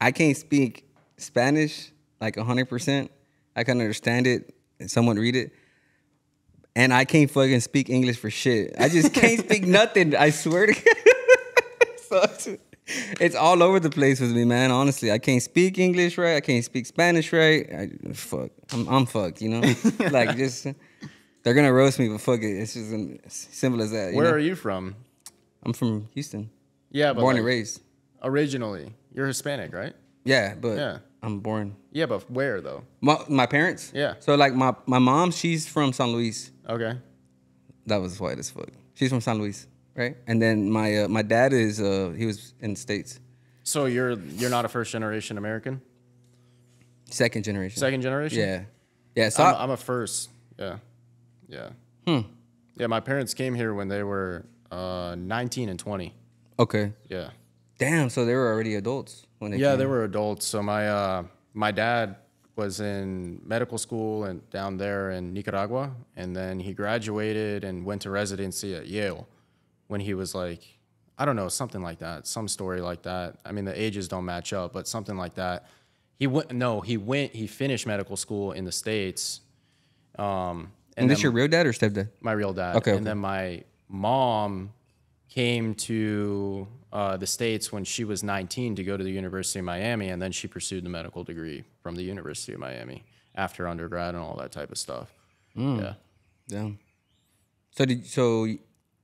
I can't speak Spanish like 100. percent I can understand it and someone read it, and I can't fucking speak English for shit. I just can't speak nothing. I swear to God. so it's, all over the place with me, man. Honestly, I can't speak English right. I can't speak Spanish right. I, fuck, I'm, I'm fucked. You know, like just. They're gonna roast me, but fuck it. It's just as simple as that. you Where know? are you from? I'm from Houston, Yeah, but born like, and raised. originally, you're Hispanic, right? Yeah, but Yeah. I'm born. Yeah, but where though? My, my parents. Yeah. So like my my mom, she's from San Luis. Okay. That was white as fuck. She's from San Luis, right? And then my uh, my dad is uh he was in the states, So you're you're not a first generation American? second generation. Second generation? Yeah, yeah. So I'm, I- I'm a first. Yeah. Yeah. Hmm. Yeah, my parents came here when they were uh, 19 and 20. okay. Yeah. Damn. So they were already adults when they. Yeah, came. they were adults. So my uh, my dad was in medical school and down there in Nicaragua, and then he graduated and went to residency at Yale when he was like, I don't know, something like that, some story like that. I mean, the ages don't match up, but something like that. He went. No, he went. He finished medical school in the states. Um, And, and this your real dad or stepdad? my real dad. Okay, And okay. then my mom came to uh, the States when she was 19 to go to the University of Miami, and then she pursued the medical degree from the University of Miami after undergrad and all that type of stuff. Hmm. Yeah. Damn. So did so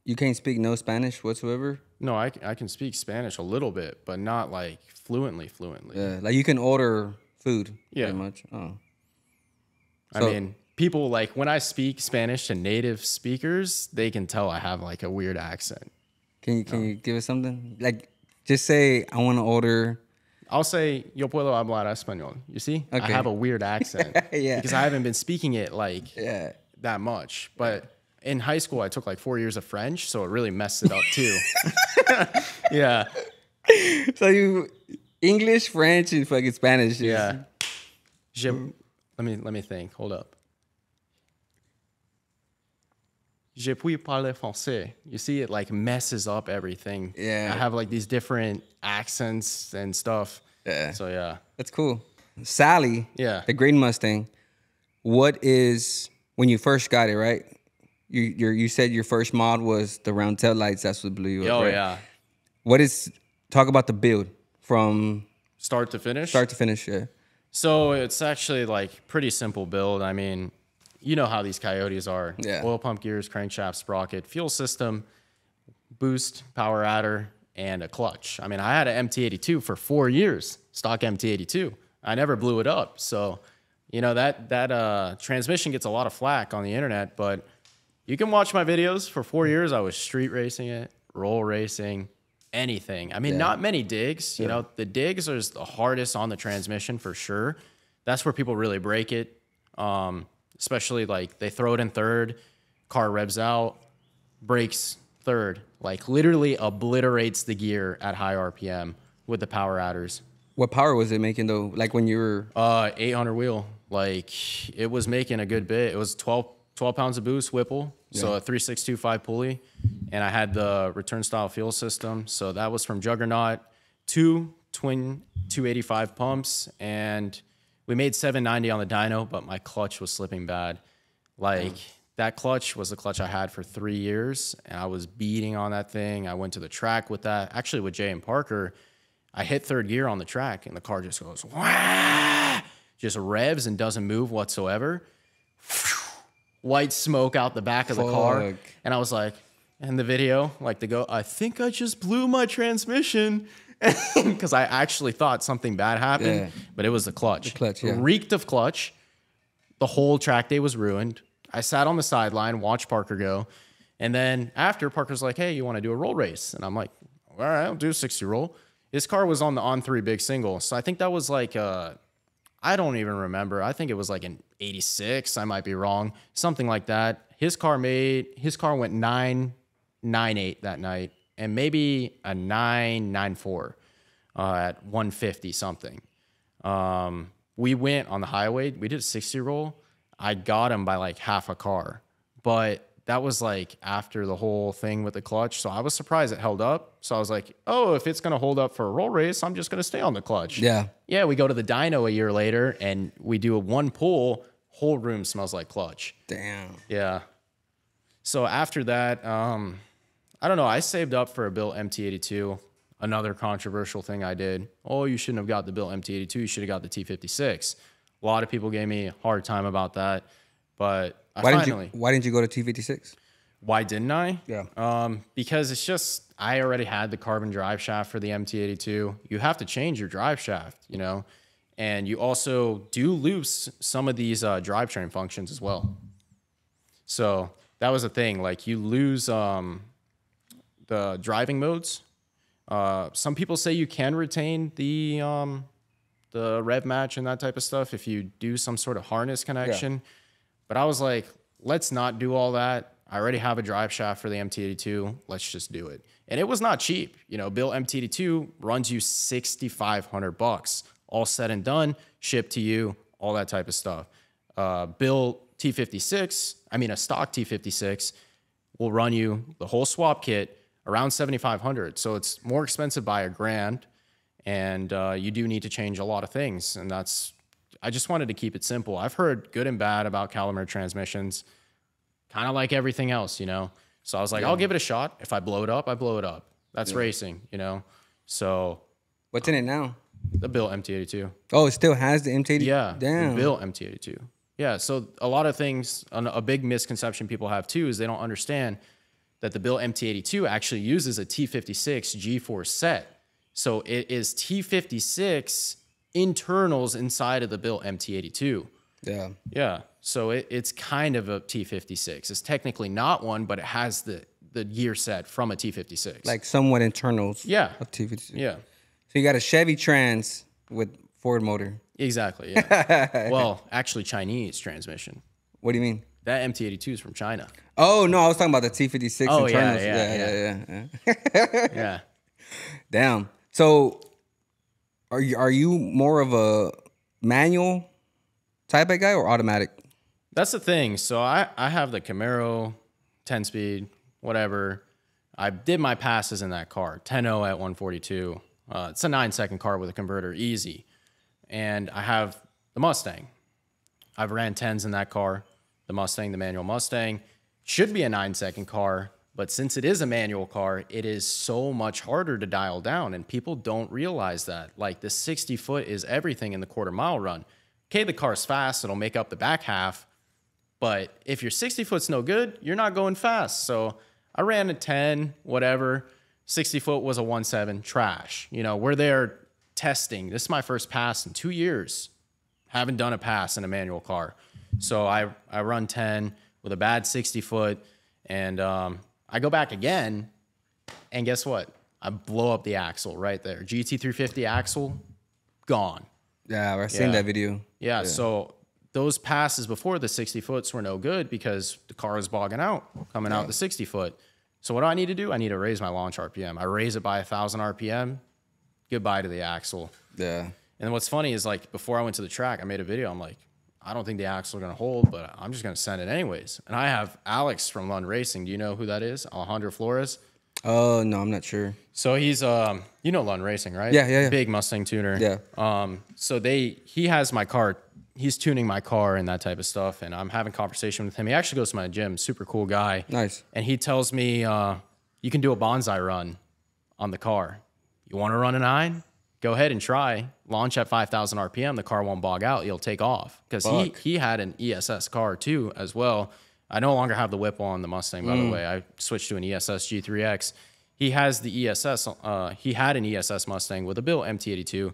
you can't speak no Spanish whatsoever? No, I, I can speak Spanish a little bit, but not like fluently, fluently. Yeah, like you can order food. Yeah. Pretty much. Oh. I mean, people like when I speak Spanish to native speakers, they can tell I have like a weird accent. Can you can you give us something? Like just say I want to order. I'll say yo puedo hablar español. You see, I have a weird accent Yeah. because I haven't been speaking it like Yeah. that much. But in high school, I took like four years of French, so it really messed it up too. yeah, So you English, French, and fucking Spanish. yeah. Je, let me let me think. Hold up. Je puis parler français. You see, it like messes up everything. Yeah. I have like these different accents and stuff. Yeah. So yeah. That's cool. Sally. Yeah. The Green Mustang. What is when you first got it? Right. You you you said your first mod was the round tail lights. That's what blew you up. Oh right? yeah. What is? Talk about the build from Start to finish. start to finish. Yeah. So it's actually like pretty simple build. I mean, you know how these coyotes are. Yeah. Oil pump gears, crankshaft, sprocket, fuel system, boost, power adder, and a clutch. I mean, I had an MT82 for four years, stock MT82. I never blew it up. So, you know, that that uh, transmission gets a lot of flack on the internet, but you can watch my videos. For four years, I was street racing it, roll racing, anything. I mean, not many digs. You know, the digs are the hardest on the transmission for sure. That's where people really break it. Um, especially like they throw it in third, car revs out, brakes third, like literally obliterates the gear at high RPM with the power adders. What power was it making though? Like when you were Uh, 800 wheel, like it was making a good bit. It was 12, 12 pounds of boost Whipple, so a 3625 pulley, and I had the return style fuel system. So that was from Juggernaut, two twin 285 pumps, and we made 790 on the dyno, but my clutch was slipping bad. Like that clutch was the clutch I had for three years, and I was beating on that thing. I went to the track with that, actually with Jay and Parker. I hit third gear on the track, and the car just goes Wah! just revs and doesn't move whatsoever. White smoke out the back of the car, and I was like, in the video, like the go, I think I just blew my transmission because I actually thought something bad happened, Yeah. but it was the clutch. clutch, yeah. reeked of clutch. The whole track day was ruined. I sat on the sideline, watched Parker go, and then after Parker's like, "Hey, you want to do a roll race?" And I'm like, "All right, I'll do a 60 roll." His car was on the on three big single, so I think that was like uh, I don't even remember. I think it was like an 86. I might be wrong, something like that. His car made his car went nine nine eight that night, and maybe a nine nine four uh, at 150 something. Um, we went on the highway. We did a 60 roll. I got him by like half a car, but that was like after the whole thing with the clutch. So I was surprised it held up. So I was like, oh, if it's gonna hold up for a roll race, I'm just gonna stay on the clutch. Yeah. Yeah. We go to the dyno a year later and we do a one pull. Whole room smells like clutch. damn. Yeah. So after that, um, I don't know. I saved up for a built MT82. Another controversial thing I did. Oh, you shouldn't have got the built MT82. You should have got the T56. A lot of people gave me a hard time about that, but Why finally. didn't you why didn't you go to T fifty six? Why didn't I? Yeah. Um, because it's just I already had the carbon drive shaft for the MT82. You have to change your drive shaft, you know, and you also do lose some of these uh, drivetrain functions as well. So that was a thing. Like you lose um, the driving modes. Uh, some people say you can retain the um, the rev match and that type of stuff if you do some sort of harness connection. But I was like, let's not do all that. I already have a drive shaft for the MT82. Let's just do it. And it was not cheap. You know, Bill MT82 runs you 6,500 bucks, all said and done, shipped to you, all that type of stuff. Uh, Bill T56, I mean, a stock T56 will run you the whole swap kit around 7,500. So it's more expensive by a grand. And uh, you do need to change a lot of things. And that's, I just wanted to keep it simple. I've heard good and bad about Calumet transmissions, kind of like everything else, you know? So I was like, I'll give it a shot. If I blow it up, I blow it up. That's racing, you know? So What's in it now? the Bill MT82. Oh, it still has the MT82? Yeah, Damn. the Bill MT82. Yeah, so a lot of things, a big misconception people have too is they don't understand that the Bill MT82 actually uses a T56 G4 set. So it is T56 internals inside of the Bill MT82. Yeah. Yeah, so it, it's kind of a T56. It's technically not one, but it has the the gear set from a T56. Like somewhat internals. Yeah. Of T fifty six. yeah, So you got a Chevy Trans with Ford motor. exactly. Yeah. well, actually, Chinese transmission. What do you mean? That MT82 is from China. Oh no, I was talking about the T fifty six Oh, yeah, internals. yeah, yeah, yeah, yeah. Yeah. Damn. So, are you are you more of a manual type of guy or automatic? That's the thing. So I, I have the Camaro 10 speed, whatever. I did my passes in that car, 10-0 at 142. Uh, it's a nine second car with a converter, easy. And I have the Mustang. I've ran 10s in that car. The Mustang, the manual Mustang, should be a nine second car. But since it is a manual car, it is so much harder to dial down. And people don't realize that. Like the 60 foot is everything in the quarter mile run. Okay, the car's fast, it'll make up the back half But if your 60 foot's no good, you're not going fast. So I ran a 10, whatever. 60 foot was a 1.7, trash. You know, we're there testing. This is my first pass in two years. Haven't done a pass in a manual car. So I, I run 10 with a bad 60 foot. And um, I go back again. And guess what? I blow up the axle right there. GT350 axle, gone. Yeah, I've seen Yeah. that video. Yeah, so those passes before the 60 foots were no good because the car was bogging out coming out the 60 foot. So what do I need to do? I need to raise my launch RPM. I raise it by a thousand RPM. Goodbye to the axle. Yeah. And what's funny is like before I went to the track, I made a video. I'm like, I don't think the axle are gonna hold, but I'm just gonna send it anyways. And I have Alex from Lund Racing. Do you know who that is? Alejandro Flores. Oh no, I'm not sure. So he's um you know Lund Racing, right? Yeah, yeah, yeah. Big Mustang tuner. Yeah. Um so they he has my car he's tuning my car and that type of stuff and I'm having conversation with him. He actually goes to my gym, super cool guy. Nice. And he tells me uh you can do a bonsai run on the car. You want to run a 9? Go ahead and try. Launch at 5000 RPM, the car won't bog out. You'll take off cuz he he had an ESS car too as well. I no longer have the whip on the Mustang, by Mm. the way. I switched to an ESS G3X. He has the ESS. Uh, he had an ESS Mustang with a built MT82.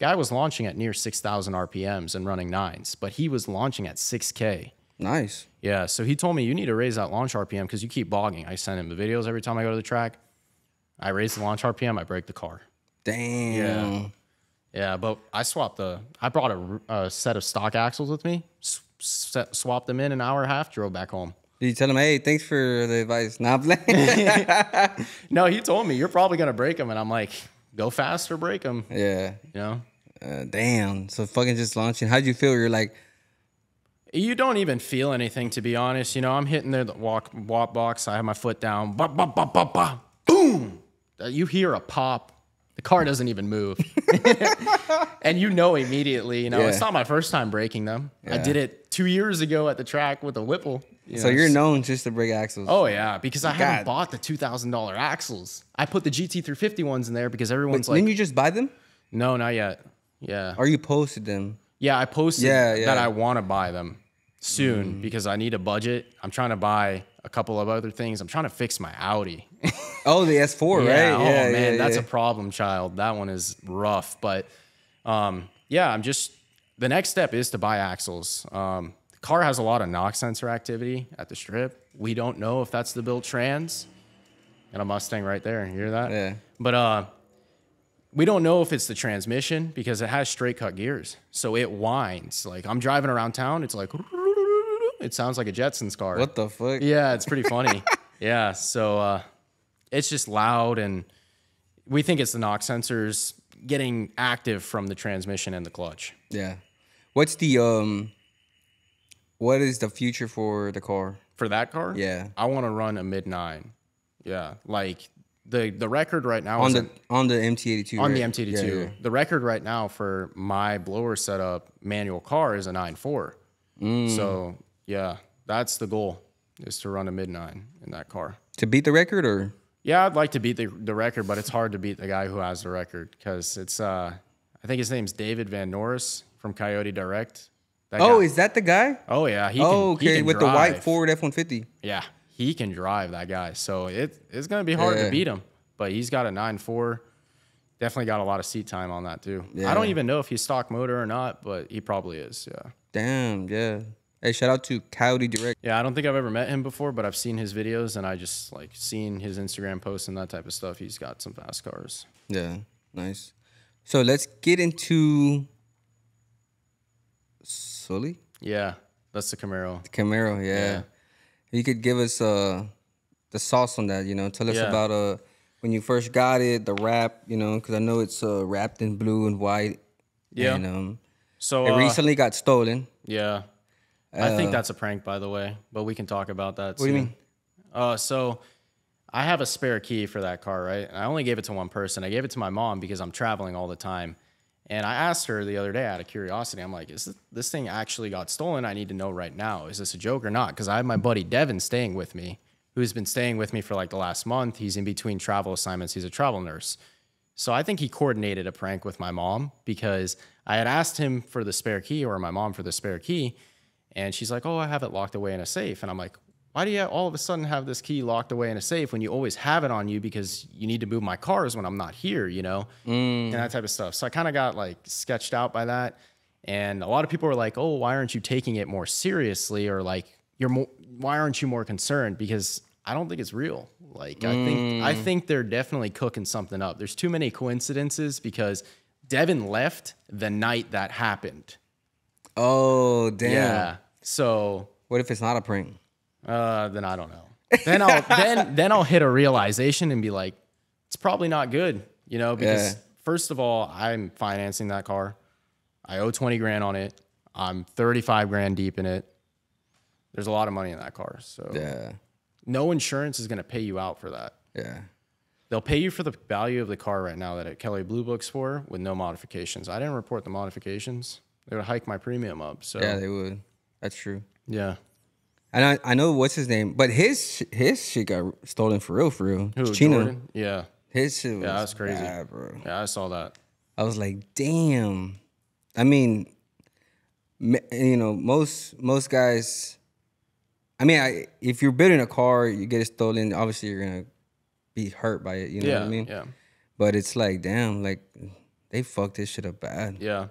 Guy was launching at near 6,000 RPMs and running nines, but he was launching at 6K. Nice. Yeah, so he told me you need to raise that launch RPM because you keep bogging. I send him the videos every time I go to the track. I raise the launch RPM, I break the car. Damn. Yeah, Yeah, but I swapped the. I brought a, a set of stock axles with me. Set, swapped them in an hour and a half. Drove back home. Did you tell him, hey, thanks for the advice? I'm playing. No, he told me you're probably gonna break them, and I'm like, go fast or break them. yeah. You know, Uh, damn. So fucking just launching. How'd you feel? You're like, you don't even feel anything to be honest. You know, I'm hitting the walk walk box. I have my foot down. Ba, ba, ba, ba, ba. Boom! Uh, You hear a pop. The car doesn't even move, and you know immediately. You know, Yeah. it's not my first time breaking them. I did it two years ago at the track with a Whipple. you so know, you're known just to break axles. Oh yeah, because I haven't bought the two thousand dollar axles. I put the GT350 ones in there because everyone's like, Didn't you just buy them? no, not yet. Yeah, Or you posted them? yeah. I posted Yeah, that yeah. Mm. I want to buy them soon because I need a budget. I'm trying to buy a couple of other things. I'm trying to fix my Audi. Oh, the S4, right? Yeah, oh man, yeah, that's yeah. a problem child. That one is rough. But um, yeah, I'm just the next step is to buy axles. Um, the car has a lot of knock sensor activity at the strip. We don't know if that's the built trans. And a Mustang right there. You hear that? Yeah. But uh we don't know if it's the transmission because it has straight cut gears. So it whines. Like I'm driving around town, it's like it sounds like a Jetsons car. What the fuck? Yeah, it's pretty funny. yeah, so uh, it's just loud, and we think it's the knock sensors getting active from the transmission and the clutch. Yeah. What's the um? What is the future for the car? For that car, Yeah. I want to run a mid nine. Yeah, like the the record right now On the a- on the MT82. on the? MT82. Yeah, yeah. The record right now for my blower setup manual car is a 9.4. Mm. So yeah, that's the goal is to run a mid nine in that car. To beat the record, or Yeah, I'd like to beat the, the record, but it's hard to beat the guy who has the record because it's uh I think his name's David Van Norris from Coyote Direct. That oh, guy- is that the guy? oh yeah, he can, Oh, he okay, can with the white. Ford F150. Yeah, he can drive that guy. So it it's gonna be hard Yeah. to beat him, but he's got a nine four. Definitely got a lot of seat time on that too. I don't even know if he's stock motor or not, but he probably is. Yeah. Damn, yeah. Hey, shout out to Coyote Direct. Yeah, I don't think I've ever met him before, but I've seen his videos and I just like seen his Instagram posts and that type of stuff. He's got some fast cars. Yeah, nice. So let's get into Sully Yeah, that's the Camaro. The Camaro. Yeah. Yeah. you could give us uh the sauce on that. You know, tell us Yeah. about uh when you first got it, the wrap. You know, because I know it's uh wrapped in blue and white. Yeah. And um, So it uh, recently got stolen. Yeah. I think that's a prank, by the way, but we can talk about that. What do you mean? Uh, so I have a spare key for that car, right? And I only gave it to one person. I gave it to my mom because I'm traveling all the time. And I asked her the other day out of curiosity, I'm like, is this, this thing actually got stolen? I need to know right now. Is this a joke or not? Because I have my buddy Devin staying with me, who's been staying with me for like the last month. He's in between travel assignments, he's a travel nurse. So I think he coordinated a prank with my mom because I had asked him for the spare key or my mom for the spare key. And she's like, "Oh, I have it locked away in a safe." And I'm like, "Why do you all of a sudden have this key locked away in a safe when you always have it on you because you need to move my cars when I'm not here, you know?" And that mm. type of stuff. So I kind of got like sketched out by that. And a lot of people were like, "Oh, why aren't you taking it more seriously?" Or like, "You're more why aren't you more concerned?" Because I don't think it's real. Like I think I mm. think they're definitely cooking something up. There's too many coincidences because Devin left the night that happened. Oh damn. Yeah. So What if it's not a prank? uh, then I don't know. Then I'll then then I'll hit a realization and be like, it's probably not good, you know, because Yeah. first of all, I'm financing that car. I owe 20 grand on it. I'm 35 grand deep in it. There's a lot of money in that car. So Yeah. no insurance is gonna pay you out for that. Yeah. They'll pay you for the value of the car right now that it Kelley Blue Book's for with no modifications. I didn't report the modifications. They would hike my premium up. So Yeah, they would. That's true. yeah. And I, I know what's his name, but his his shit got stolen for real, for real. Who, Chino. Jordan? Yeah. His shit was Yeah, that's crazy. bad, bro. Yeah, I saw that. I was like, damn. I mean, you know, most most guys. I mean, I, if you're building a car, you get it stolen. Obviously, you're gonna be hurt by it. You know yeah. what I mean? Yeah. But it's like, damn, like they fucked this shit up bad. Yeah.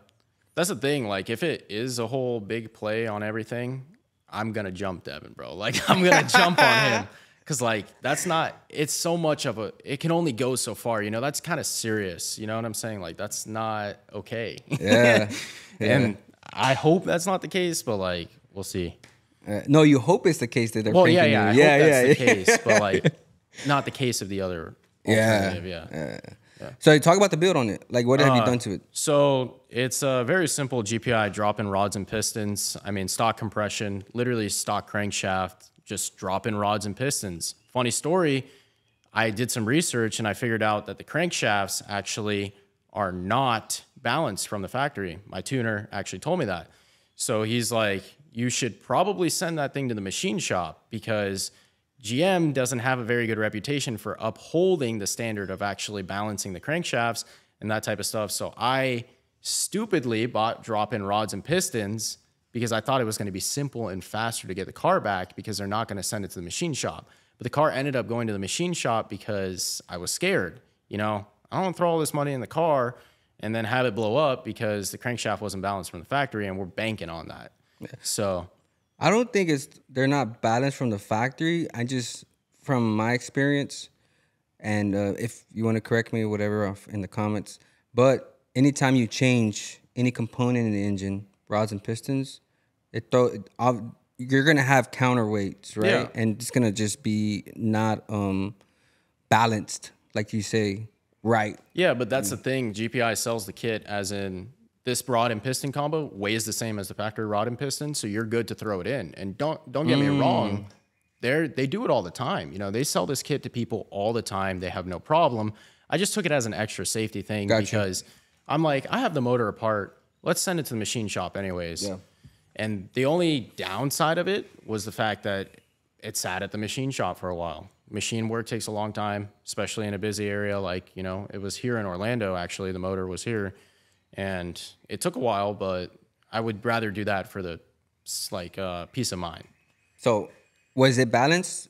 That's the thing. Like, if it is a whole big play on everything, I'm gonna jump Devin, bro. Like, I'm gonna jump on him. Cause like that's not it's so much of a it can only go so far, you know, that's kind of serious. You know what I'm saying? Like that's not okay. Yeah. and I hope that's not the case, but like we'll see. Uh, no, you hope it's the case that they're. Well, yeah, yeah, I you. hope that's yeah, the yeah. case, but like not the case of the other Yeah. alternative, yeah. So talk about the build on it. Like, what have you uh, done to it? So it's a very simple GPI drop in rods and pistons. I mean, stock compression, literally stock crankshaft, just drop in rods and pistons. Funny story, I did some research and I figured out that the crankshafts actually are not balanced from the factory. My tuner actually told me that. So he's like, you should probably send that thing to the machine shop because GM doesn't have a very good reputation for upholding the standard of actually balancing the crankshafts and that type of stuff. So I stupidly bought drop in rods and pistons because I thought it was going to be simple and faster to get the car back because they're not going to send it to the machine shop. But the car ended up going to the machine shop because I was scared. You know, I don't want to throw all this money in the car and then have it blow up because the crankshaft wasn't balanced from the factory and we're banking on that. So, I don't think it's they're not balanced from the factory. I just from my experience, and uh, if you want to correct me or whatever off in the comments, but anytime you change any component in the engine, rods and pistons, it throw it, you're gonna have counterweights, right? Yeah. And it's gonna just be not um balanced, like you say, right. Yeah, but that's the thing. GPI sells the kit as in this rod and piston combo weighs the same as the factory rod and piston, so you're good to throw it in. And don't don't get me mm. wrong, they they do it all the time. You know, they sell this kit to people all the time. They have no problem. I just took it as an extra safety thing Gotcha. because I'm like, I have the motor apart. Let's send it to the machine shop anyways. Yeah. And the only downside of it was the fact that it sat at the machine shop for a while. Machine work takes a long time, especially in a busy area like, you know, it was here in Orlando actually, the motor was here. And it took a while, but I would rather do that for the like uh, peace of mind. So was it balanced?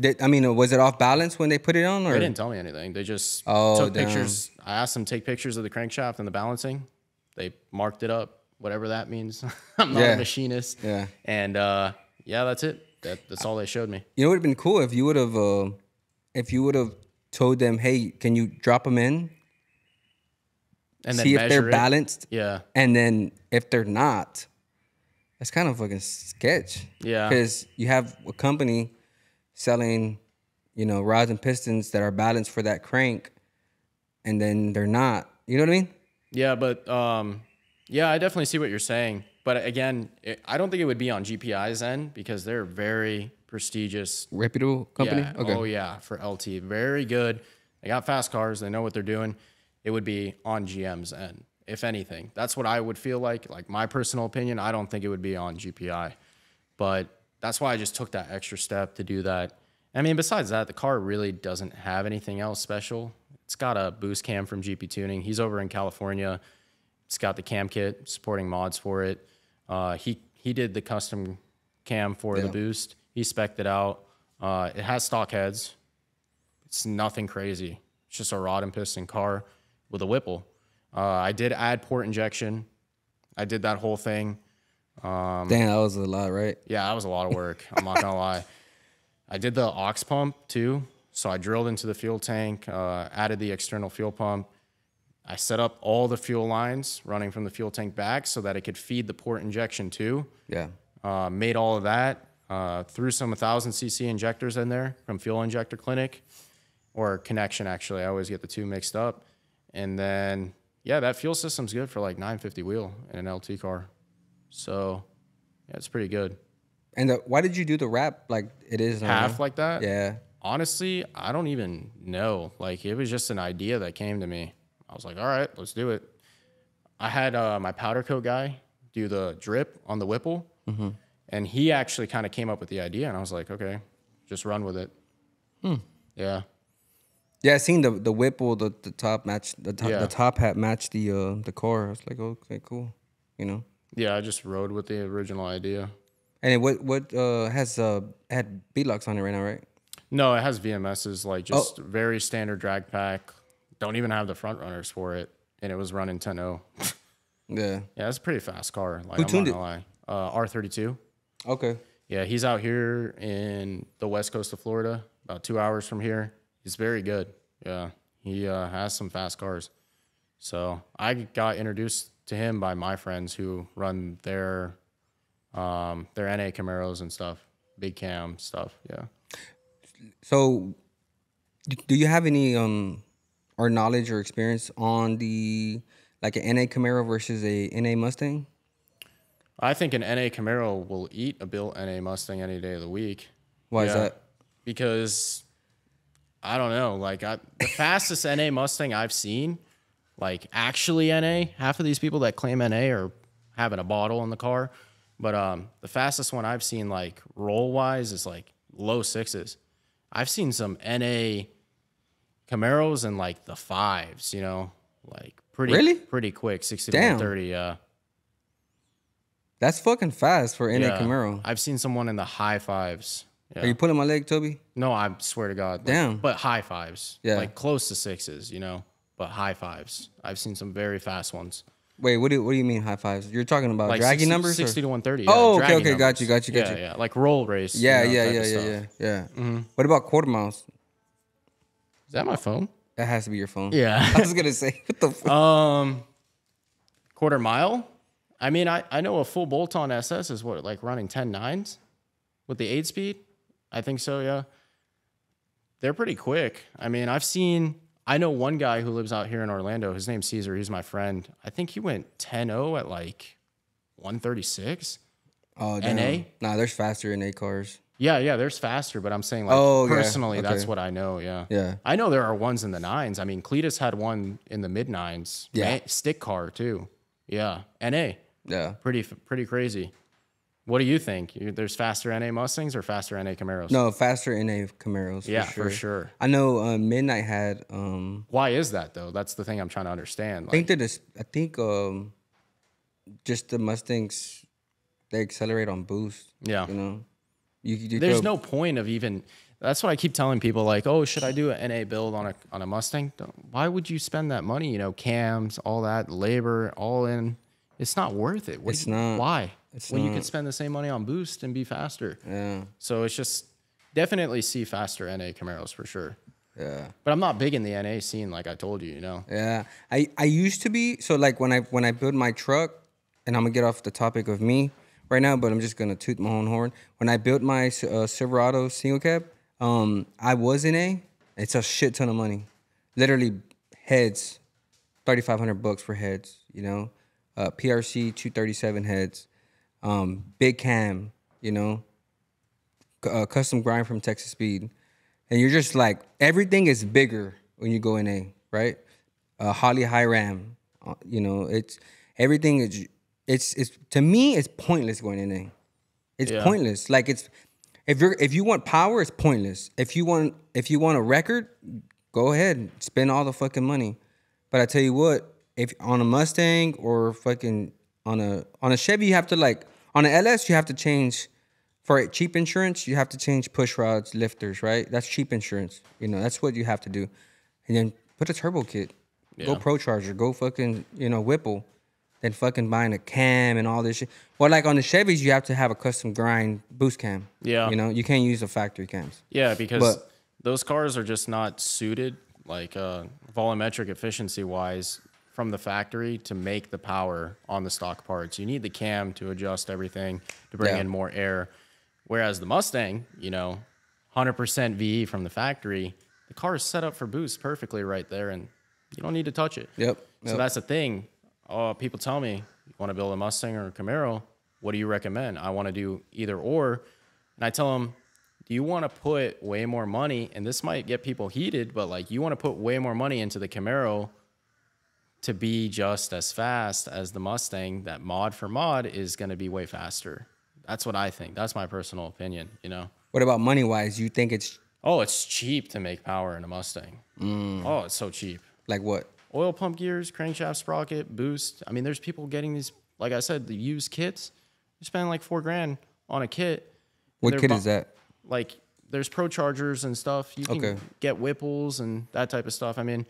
Did, I mean, was it off balance when they put it on, or They didn't tell me anything. They just Oh, took damn. pictures. I asked them to take pictures of the crankshaft and the balancing. They marked it up, whatever that means. I'm not Yeah. a machinist. Yeah. And uh, yeah, that's it. That, that's all they showed me. You know, it would have been cool if you would have, uh, if you would have told them, "Hey, can you drop them in? And see if they're it. balanced, Yeah. and then if they're not, that's kind of fucking sketch. Yeah. because you have a company selling, you know, rods and pistons that are balanced for that crank, and then they're not. You know what I mean? Yeah, but um, yeah, I definitely see what you're saying. But again, it, I don't think it would be on GPI's end because they're very prestigious. Reputable company. Yeah. Okay. Oh yeah, for LT, very good. They got fast cars. They know what they're doing. It would be on GM's end, if anything. That's what I would feel like. Like my personal opinion, I don't think it would be on GPI, but that's why I just took that extra step to do that. I mean, besides that, the car really doesn't have anything else special. It's got a boost cam from GP Tuning. He's over in California. It's got the cam kit supporting mods for it. Uh, he he did the custom cam for the boost. He spec'd it out. Uh, it has stock heads. It's nothing crazy. It's just a rod and piston car with a Whipple. Uh, I did add port injection. I did that whole thing. Damn, that was a lot, right? Yeah, that was a lot of work. I'm not gonna lie. I did the aux pump too. So I drilled into the fuel tank, uh, added the external fuel pump. I set up all the fuel lines running from the fuel tank back so that it could feed the port injection too. Yeah. Uh, made all of that. Uh, threw some 1000 cc injectors in there from Fuel Injector Clinic or Connection. Actually, I always get the two mixed up. And then yeah, that fuel system's good for like 950 wheel in an LT car. So yeah, it's pretty good. And the, why did you do the wrap like it is now? Half like that. Yeah. Honestly, I don't even know. Like it was just an idea that came to me. I was like, all right, let's do it. I had uh, my powder coat guy do the drip on the Whipple, mm-hmm. and he actually kind of came up with the idea, and I was like, okay, just run with it. Hmm. Yeah, Yeah, I seen the the Whipple, the, the top match, the top, Yeah. the top hat match the uh the core. I was like, okay, cool, you know. yeah. I just rode with the original idea. And it, what what uh has uh had beadlocks on it right now, right? No, it has VMSs, like just very standard drag pack. Don't even have the front runners for it, and it was running 10.0. Yeah. yeah, it's a pretty fast car. Like Who I'm tuned not it? gonna lie. Uh, R32. Okay. Yeah, he's out here in the west coast of Florida, about two hours from here. He's very good. Yeah, he uh, has some fast cars. So I got introduced to him by my friends who run their um, their NA Camaros and stuff, big cam stuff. Yeah. So, do you have any um or knowledge or experience on the like an NA Camaro versus a NA Mustang? I think an NA Camaro will eat a built NA Mustang any day of the week. Why is that? because I don't know. Like I, the fastest NA Mustang I've seen, like actually NA. Half of these people that claim NA are having a bottle in the car, but um, the fastest one I've seen, like roll wise, is like low sixes. I've seen some NA Camaros and like the fives. You know, like pretty Really? pretty quick, sixty to one thirty. Yeah. That's fucking fast for NA yeah. Camaro. I've seen someone in the high fives. Yeah. Are you pulling my leg, Toby? No, I swear to God. like- Damn. but high fives. Yeah. Like close to sixes, you know, but high fives. I've seen some very fast ones. Wait, what do what do you mean high fives? You're talking about Like dragging 60, numbers? or- 60 to 130. Oh, yeah, okay, dragging okay, got you, got you, got yeah, you. Yeah, like roll race. you Yeah, know, yeah, yeah, yeah, yeah, yeah. What about quarter miles? Is that my phone? That has to be your phone. Yeah. I was gonna say, what the fuck? um, quarter mile. I mean, I, I know a full bolt on SS is what, like running 10 nines with the eight speed? I think so, yeah. They're pretty quick. I mean, I've seen, I know one guy who lives out here in Orlando. His name's Caesar. He's my friend. I think he went 10 0 at like 136. Oh, damn. NA? Nah, there's faster NA cars. Yeah, yeah, there's faster, but I'm saying like Oh, yeah, personally, that's what I know. Yeah. Yeah. I know there are ones in the nines. I mean, Cleetus had one in the mid nines. Yeah. Stick car too. Yeah. NA. Yeah. Pretty pretty crazy. What do you think? You- There's faster NA Mustangs or faster NA Camaros? No, faster NA Camaros. Yeah, for sure. for sure. I know uh, Midnight had. um Why is that though? That's the thing I'm trying to understand. I think that. I think um just the Mustangs, they accelerate on boost. Yeah. You know, you, you there's throw- no point of even. That's what I keep telling people. Like, oh, should I do an NA build on a on a Mustang? Don't- Why would you spend that money? You know, cams, all that labor, all in. It's not worth it. What It's you- not. Why? It's when you not. could spend the same money on boost and be faster. Yeah. So it's just definitely see faster NA Camaros for sure. Yeah. But I'm not big in the NA scene, like I told you. You know. Yeah, I I used to be so like when I when I built my truck, and I'm gonna get off the topic of me right now, but I'm just gonna toot my own horn. When I built my uh, Silverado single cab, um, I was in a. It's a shit ton of money, literally heads, thirty five hundred bucks for heads. You know, uh, PRC two thirty seven heads, um, big cam. You know, uh, custom grind from Texas Speed, and you're just like everything is bigger when you go in a right. Uh, Holley Hi-Ram, uh, you know, it's everything is it's it's to me it's pointless going in a. It's Yeah. pointless. Like it's if you're if you want power, it's pointless. If you want if you want a record, go ahead spend all the fucking money. But I tell you what, if on a Mustang or fucking on a on a Chevy, you have to like On an LS, you have to change for cheap insurance. You have to change push rods, lifters, right? That's cheap insurance. You know, that's what you have to do. And then put a turbo kit. Go Yeah. ProCharger. Go fucking you know Whipple. Then fucking buying a cam and all this shit. Well, like on the Chevys, you have to have a custom grind boost cam. Yeah. You know, you can't use the factory cams. Yeah, because But- those cars are just not suited, like uh, volumetric efficiency wise, from the factory to make the power on the stock parts. You need the cam to adjust everything to bring Yeah. in more air. Whereas the Mustang, you know, 100% VE from the factory, the car is set up for boost perfectly right there, and you don't need to touch it. Yep. So that's the thing. Oh, people tell me, you want to build a Mustang or a Camaro? What do you recommend? I want to do either or. And I tell them, do you want to put way more money? And this might get people heated, but like you want to put way more money into the Camaro to be just as fast as the Mustang. That mod for mod is going to be way faster. That's what I think. That's my personal opinion, you know? what about money wise? You think it's Oh, it's cheap to make power in a Mustang. Mm. Oh, it's so cheap. like what? oil pump gears, crankshaft sprocket, boost. I mean, there's people getting these, like I said, the used kits. You're spending like four grand on a kit. What kit is that? Like, there's ProChargers and stuff. You can Okay. get Whipples and that type of stuff. I mean,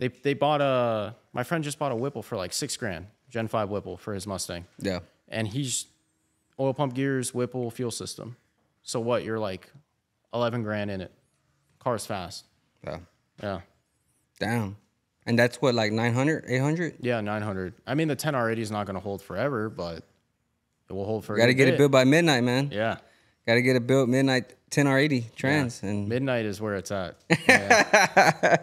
they they bought a. My friend just bought a Whipple for like six grand, Gen Five Whipple for his Mustang, Yeah. and he's oil pump gears, Whipple fuel system. So what? You're like eleven grand in it. Car's fast. Yeah. Yeah. Damn. And that's what like 900, 800? Yeah, 900. I mean, the 10R80 is not going to hold forever, but it will hold for. Got to get it built by midnight, man. Yeah, Got to get it built midnight 10R80 trans. And midnight is where it's at. Yeah.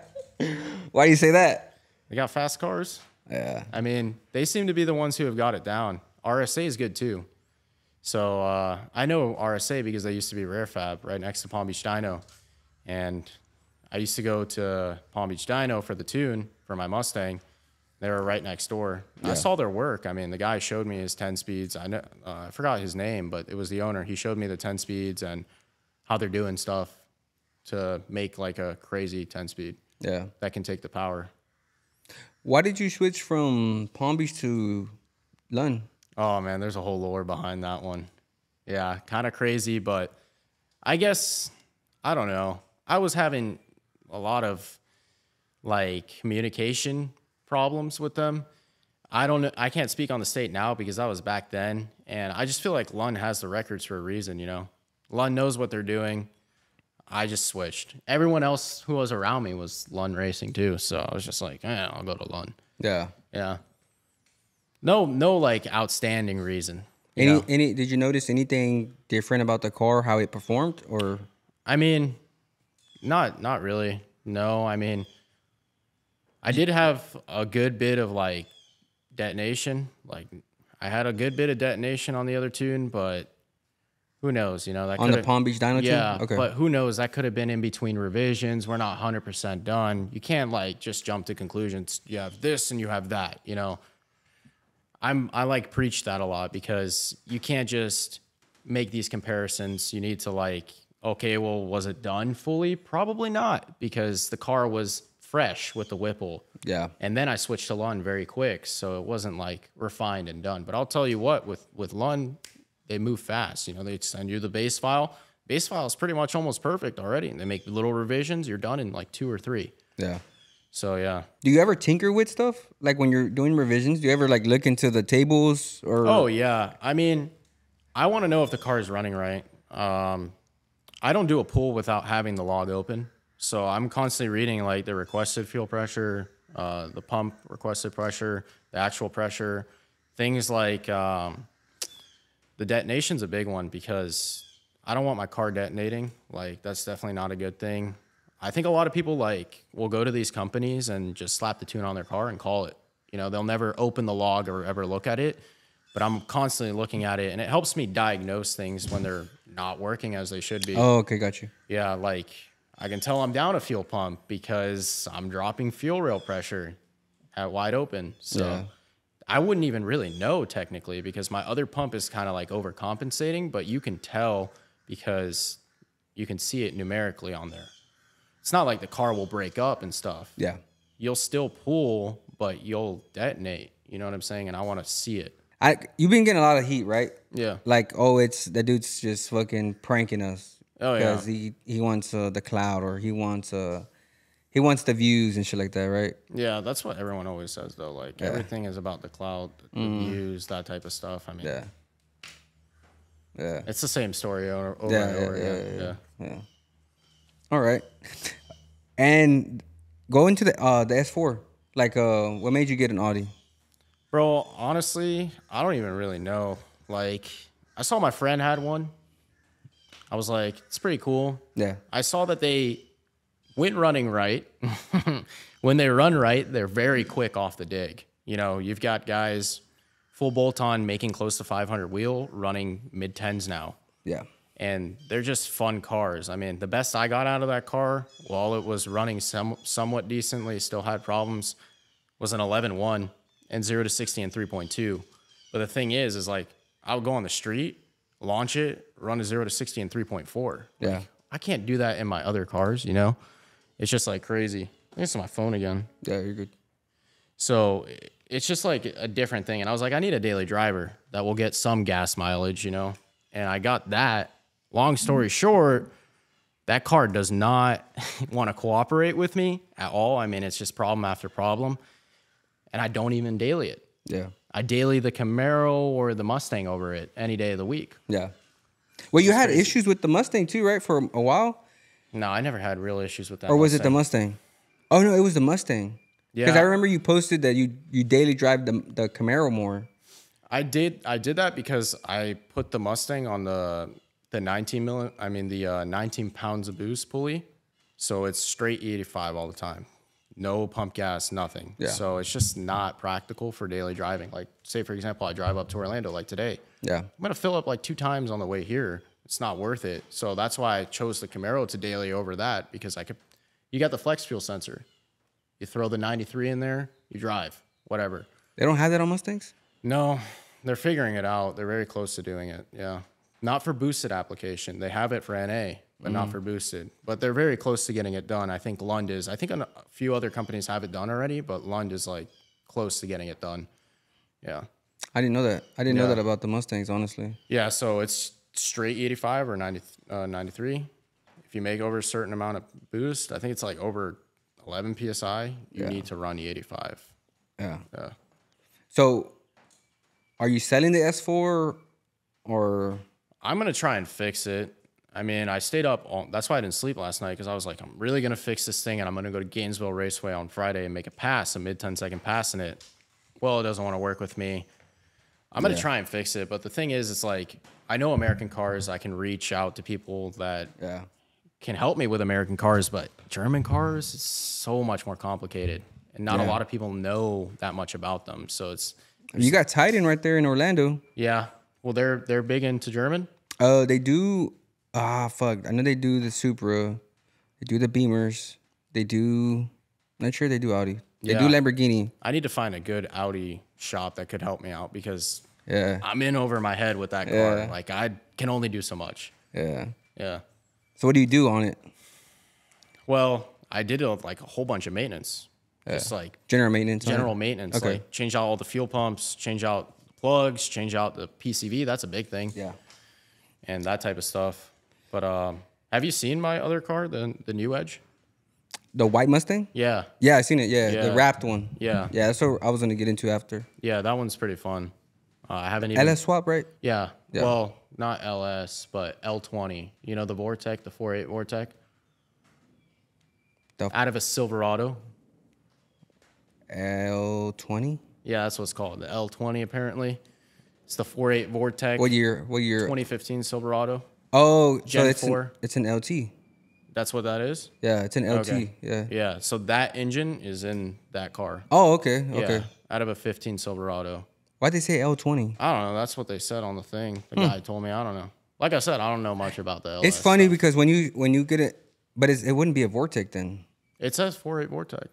Why do you say that? they got fast cars. Yeah. I mean, they seem to be the ones who have got it down. RSA is good too. So uh, I know RSA because they used to be Rare Fab right next to Palm Beach Dyno, and I used to go to Palm Beach Dyno for the tune for my Mustang. They were right next door. I saw their work. I mean, the guy showed me his 10 speeds. I know uh, I forgot his name, but it was the owner. He showed me the 10 speeds and how they're doing stuff to make like a crazy 10 speed Yeah. that can take the power. Why did you switch from Palm Beach to Lund? Oh man, there's a whole lore behind that one. Yeah, kind of crazy, but I guess I don't know. I was having a lot of like communication problems with them. I don't know. I can't speak on the state now because that was back then, and I just feel like Lund has the records for a reason. You know, Lund knows what they're doing. I just switched. Everyone else who was around me was Lund racing too, so I was just like, eh, I'll go to Lund. Yeah. Yeah. No, no, like outstanding reason. Any know? any did you notice anything different about the car, how it performed or I mean, not not really. No, I mean, I did have a good bit of like detonation. Like, I had a good bit of detonation on the other tune, but who knows? You know, that on the Palm Beach Dyno Yeah, team? Okay. but who knows? That could have been in between revisions. We're not hundred percent done. You can't like just jump to conclusions. You have this and you have that. You know, I'm I like preach that a lot because you can't just make these comparisons. You need to like, okay, well, was it done fully? Probably not, because the car was fresh with the Whipple. yeah. And then I switched to Lund very quick, so it wasn't like refined and done. But I'll tell you what, with with Lund, they move fast. You know, they send you the base file. Base file is pretty much almost perfect already. And they make little revisions. You're done in like two or three. Yeah. So yeah. Do you ever tinker with stuff? Like when you're doing revisions, do you ever like look into the tables or Oh yeah. I mean, I want to know if the car is running right. Um, I don't do a pull without having the log open. So I'm constantly reading like the requested fuel pressure, uh, the pump requested pressure, the actual pressure, things like um, the detonation's a big one because I don't want my car detonating. Like that's definitely not a good thing. I think a lot of people like will go to these companies and just slap the tune on their car and call it. You know, they'll never open the log or ever look at it. But I'm constantly looking at it and it helps me diagnose things when they're not working as they should be. Oh, okay, got you. Yeah, like I can tell I'm down a fuel pump because I'm dropping fuel rail pressure at wide open. So Yeah. I wouldn't even really know technically because my other pump is kind of like overcompensating, but you can tell because you can see it numerically on there. It's not like the car will break up and stuff. Yeah. You'll still pull, but you'll detonate. You know what I'm saying? And I want to see it. I you've been getting a lot of heat, right? Yeah. Like, oh, it's the dude's just fucking pranking us. Oh, yeah. Because he he wants uh, the cloud or he wants uh he wants the views and shit like that, right? Yeah, that's what everyone always says though. Like everything is about the cloud, the views, that type of stuff. I mean. Yeah. Yeah. it's the same story over, over Yeah, and yeah, over. yeah, Yeah, yeah, yeah. Yeah. All right. And go into the uh the S4. Like uh what made you get an Audi? Bro, honestly, I don't even really know. Like, I saw my friend had one. I was like, it's pretty cool. Yeah. I saw that they went running right. when they run right, they're very quick off the dig. You know, you've got guys full bolt on making close to 500 wheel running mid 10s now. Yeah. And they're just fun cars. I mean, the best I got out of that car, while it was running some, somewhat decently, still had problems, was an 11.1 and 0 to 60 and 3.2. But the thing is, is like, I would go on the street, launch it, run a 0 to 60 and 3.4. Yeah. I can't do that in my other cars, you know? It's just like crazy. I think it's my phone again. Yeah, you're good. So it's just like a different thing. And I was like, I need a daily driver that will get some gas mileage, you know? And I got that. Long story short, that car does not want to cooperate with me at all. I mean, it's just problem after problem. And I don't even daily it. Yeah. I daily the Camaro or the Mustang over it any day of the week. Yeah. Well, you had issues with the Mustang too, right? For a while, No, I never had real issues with that. or was it the Mustang. Mustang? Oh no, it was the Mustang. Yeah. Because I remember you posted that you you daily drive the the Camaro more. I did I did that because I put the Mustang on the the 19 milli, I mean the uh, 19 pounds of boost pulley, so it's straight E85 all the time, no pump gas, nothing. Yeah. So it's just not practical for daily driving. Like say for example, I drive up to Orlando like today. Yeah. I'm gonna fill up like two times on the way here. It's not worth it. So that's why I chose the Camaro to daily over that because I could. You got the flex fuel sensor. You throw the 93 in there, you drive, whatever. They don't have that on Mustangs. No, they're figuring it out. They're very close to doing it. Yeah. Not for boosted application. They have it for NA, but not mm-hmm. for boosted. But they're very close to getting it done. I think Lund is. I think a few other companies have it done already, but Lund is like close to getting it done. Yeah. I didn't know that. I didn't know that about the Mustangs, honestly. Yeah. So it's straight 85 or 90, uh, 93. If you make over a certain amount of boost, I think it's like over 11 psi, you Yeah. need to run the 85. Yeah. Yeah. So, are you selling the S4 or? I'm gonna try and fix it. I mean, I stayed up. All, that's why I didn't sleep last night because I was like, I'm really gonna fix this thing, and I'm gonna go to Gainesville Raceway on Friday and make a pass, a mid 10 second pass in it. Well, it doesn't want to work with me. I'm gonna try and fix it, but the thing is, it's like I know American cars. I can reach out to people that Yeah. can help me with American cars, but German cars is so much more complicated, and not a lot of people know that much about them. So it's You got Titan right there in Orlando. yeah. Well, they're they're big into German. Uh, they do. Ah, fuck. I know they do the Supra. They do the Beamers. They do. Not sure they do Audi. They do Lamborghini. I need to find a good Audi shop that could help me out because Yeah. I'm in over my head with that car. Yeah. Like I can only do so much. Yeah. Yeah. So what do you do on it? Well, I did like a whole bunch of maintenance, Yeah. just like General maintenance. general maintenance. Okay. Like change out all the fuel pumps, change out the plugs, change out the PCV. That's a big thing, Yeah. and that type of stuff. But um, have you seen my other car, the the new Edge? The white Mustang. Yeah, Yeah, I seen it. Yeah, the wrapped one. Yeah. Yeah, that's what I was gonna get into after. yeah, that one's pretty fun. Uh, I haven't even. LS swap, right? Yeah. Yeah. Well, not LS, but L20. You know the Vortec, the 4.8 Vortec? The- Out of a Silverado. L twenty. Yeah, that's what it's called. The L20, apparently. It's the 4.8 Vortec What year? What year? 2015 Silverado. Oh, so Gen it's an, 4. it's an LT. That's what that is? Yeah, it's an LT. Okay. Yeah. Yeah. So that engine is in that car. Oh, okay. Yeah. Okay. Out of a 15 Silverado. Why'd they say L twenty? I don't know. That's what they said on the thing. The guy told me. I don't know. Like I said, I don't know much about the LS. Hmm. It's funny because when you when you get it, but it's, it wouldn't be a Vortec then. It says 4.8 Vortec.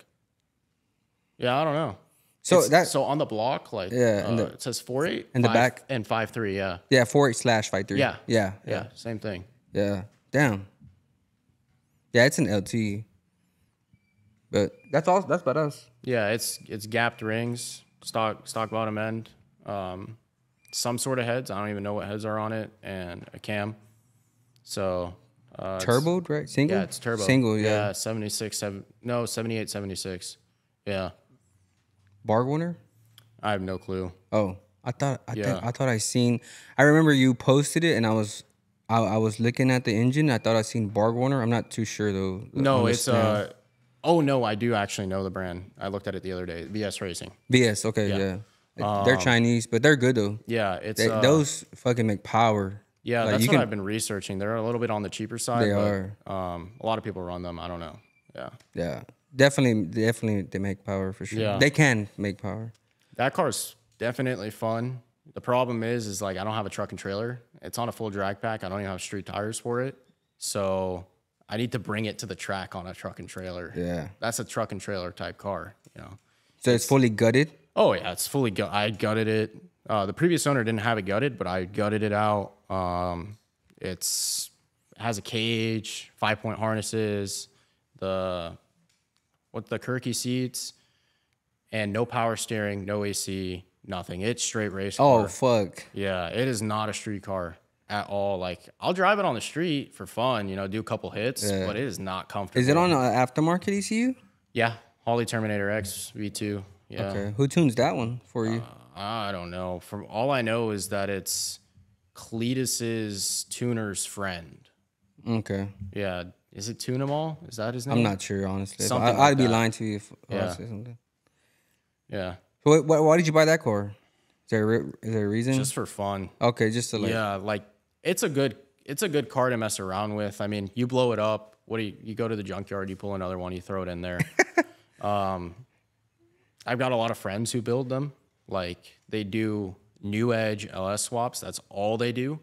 Yeah, I don't know. So It's- that so on the block, like Yeah, uh, the- it says four eight in the back. and five three. Yeah, yeah four eight slash five three. yeah, Yeah. yeah, same thing. Yeah. Damn. Yeah, it's an LT. But that's all. That's about us. Yeah, it's it's gapped rings, stock stock bottom end. Um, some sort of heads. I don't even know what heads are on it, and a cam. So uh, Turboed, right? Single. Yeah, it's turbo. Single, yeah. Yeah, 76, seven, no, 78, 76. Yeah, BorgWarner. I have no clue. Oh, I thought I Yeah. think I thought I seen. I remember you posted it, and I was I, I was looking at the engine. I thought I seen BorgWarner. I'm not too sure though. No, it's uh. Oh no, I do actually know the brand. I looked at it the other day. VS Racing. BS. Okay, yeah. They're Chinese, but they're good though. Yeah, it's They, uh, those fucking make power. Yeah, Like, that's you what can- I've been researching. They're a little bit on the cheaper side. They but, Um, a lot of people run them. I don't know. Yeah, Yeah, definitely, definitely, they make power for sure. Yeah. They can make power. that car's definitely fun. The problem is, is like I don't have a truck and trailer. It's on a full drag pack. I don't even have street tires for it. So I need to bring it to the track on a truck and trailer. Yeah. that's a truck and trailer type car. You know. So it's fully gutted. Oh yeah, it's fully gut. I gutted it. Uh, the previous owner didn't have it gutted, but I gutted it out. Um, it's it has a cage, five point harnesses, the what the Kirkey seats, and no power steering, no AC, nothing. It's straight race Oh fuck. Yeah, it is not a street car at all. Like I'll drive it on the street for fun, you know, do a couple hits, Yeah. but it is not comfortable. Is it on an aftermarket ECU? Yeah, Holley Terminator X V2. Yeah. Okay. Who tunes that one for you? Uh, I don't know. From all I know is that it's Cleetus's tuner's friend. okay. Yeah, is it Tune 'em all? Is that his name? I'm not sure honestly. Something I, like I'd be that. lying to you if I Yeah. say something. Yeah, So what, what, why did you buy that car? Is there a, is there a reason? just for fun. okay, just to like. yeah, like it's a good it's a good car to mess around with. I mean, you blow it up. What do you you go to the junkyard, you pull another one, you throw it in there. um, I've got a lot of friends who build them. Like they do new edge LS swaps. That's all they do.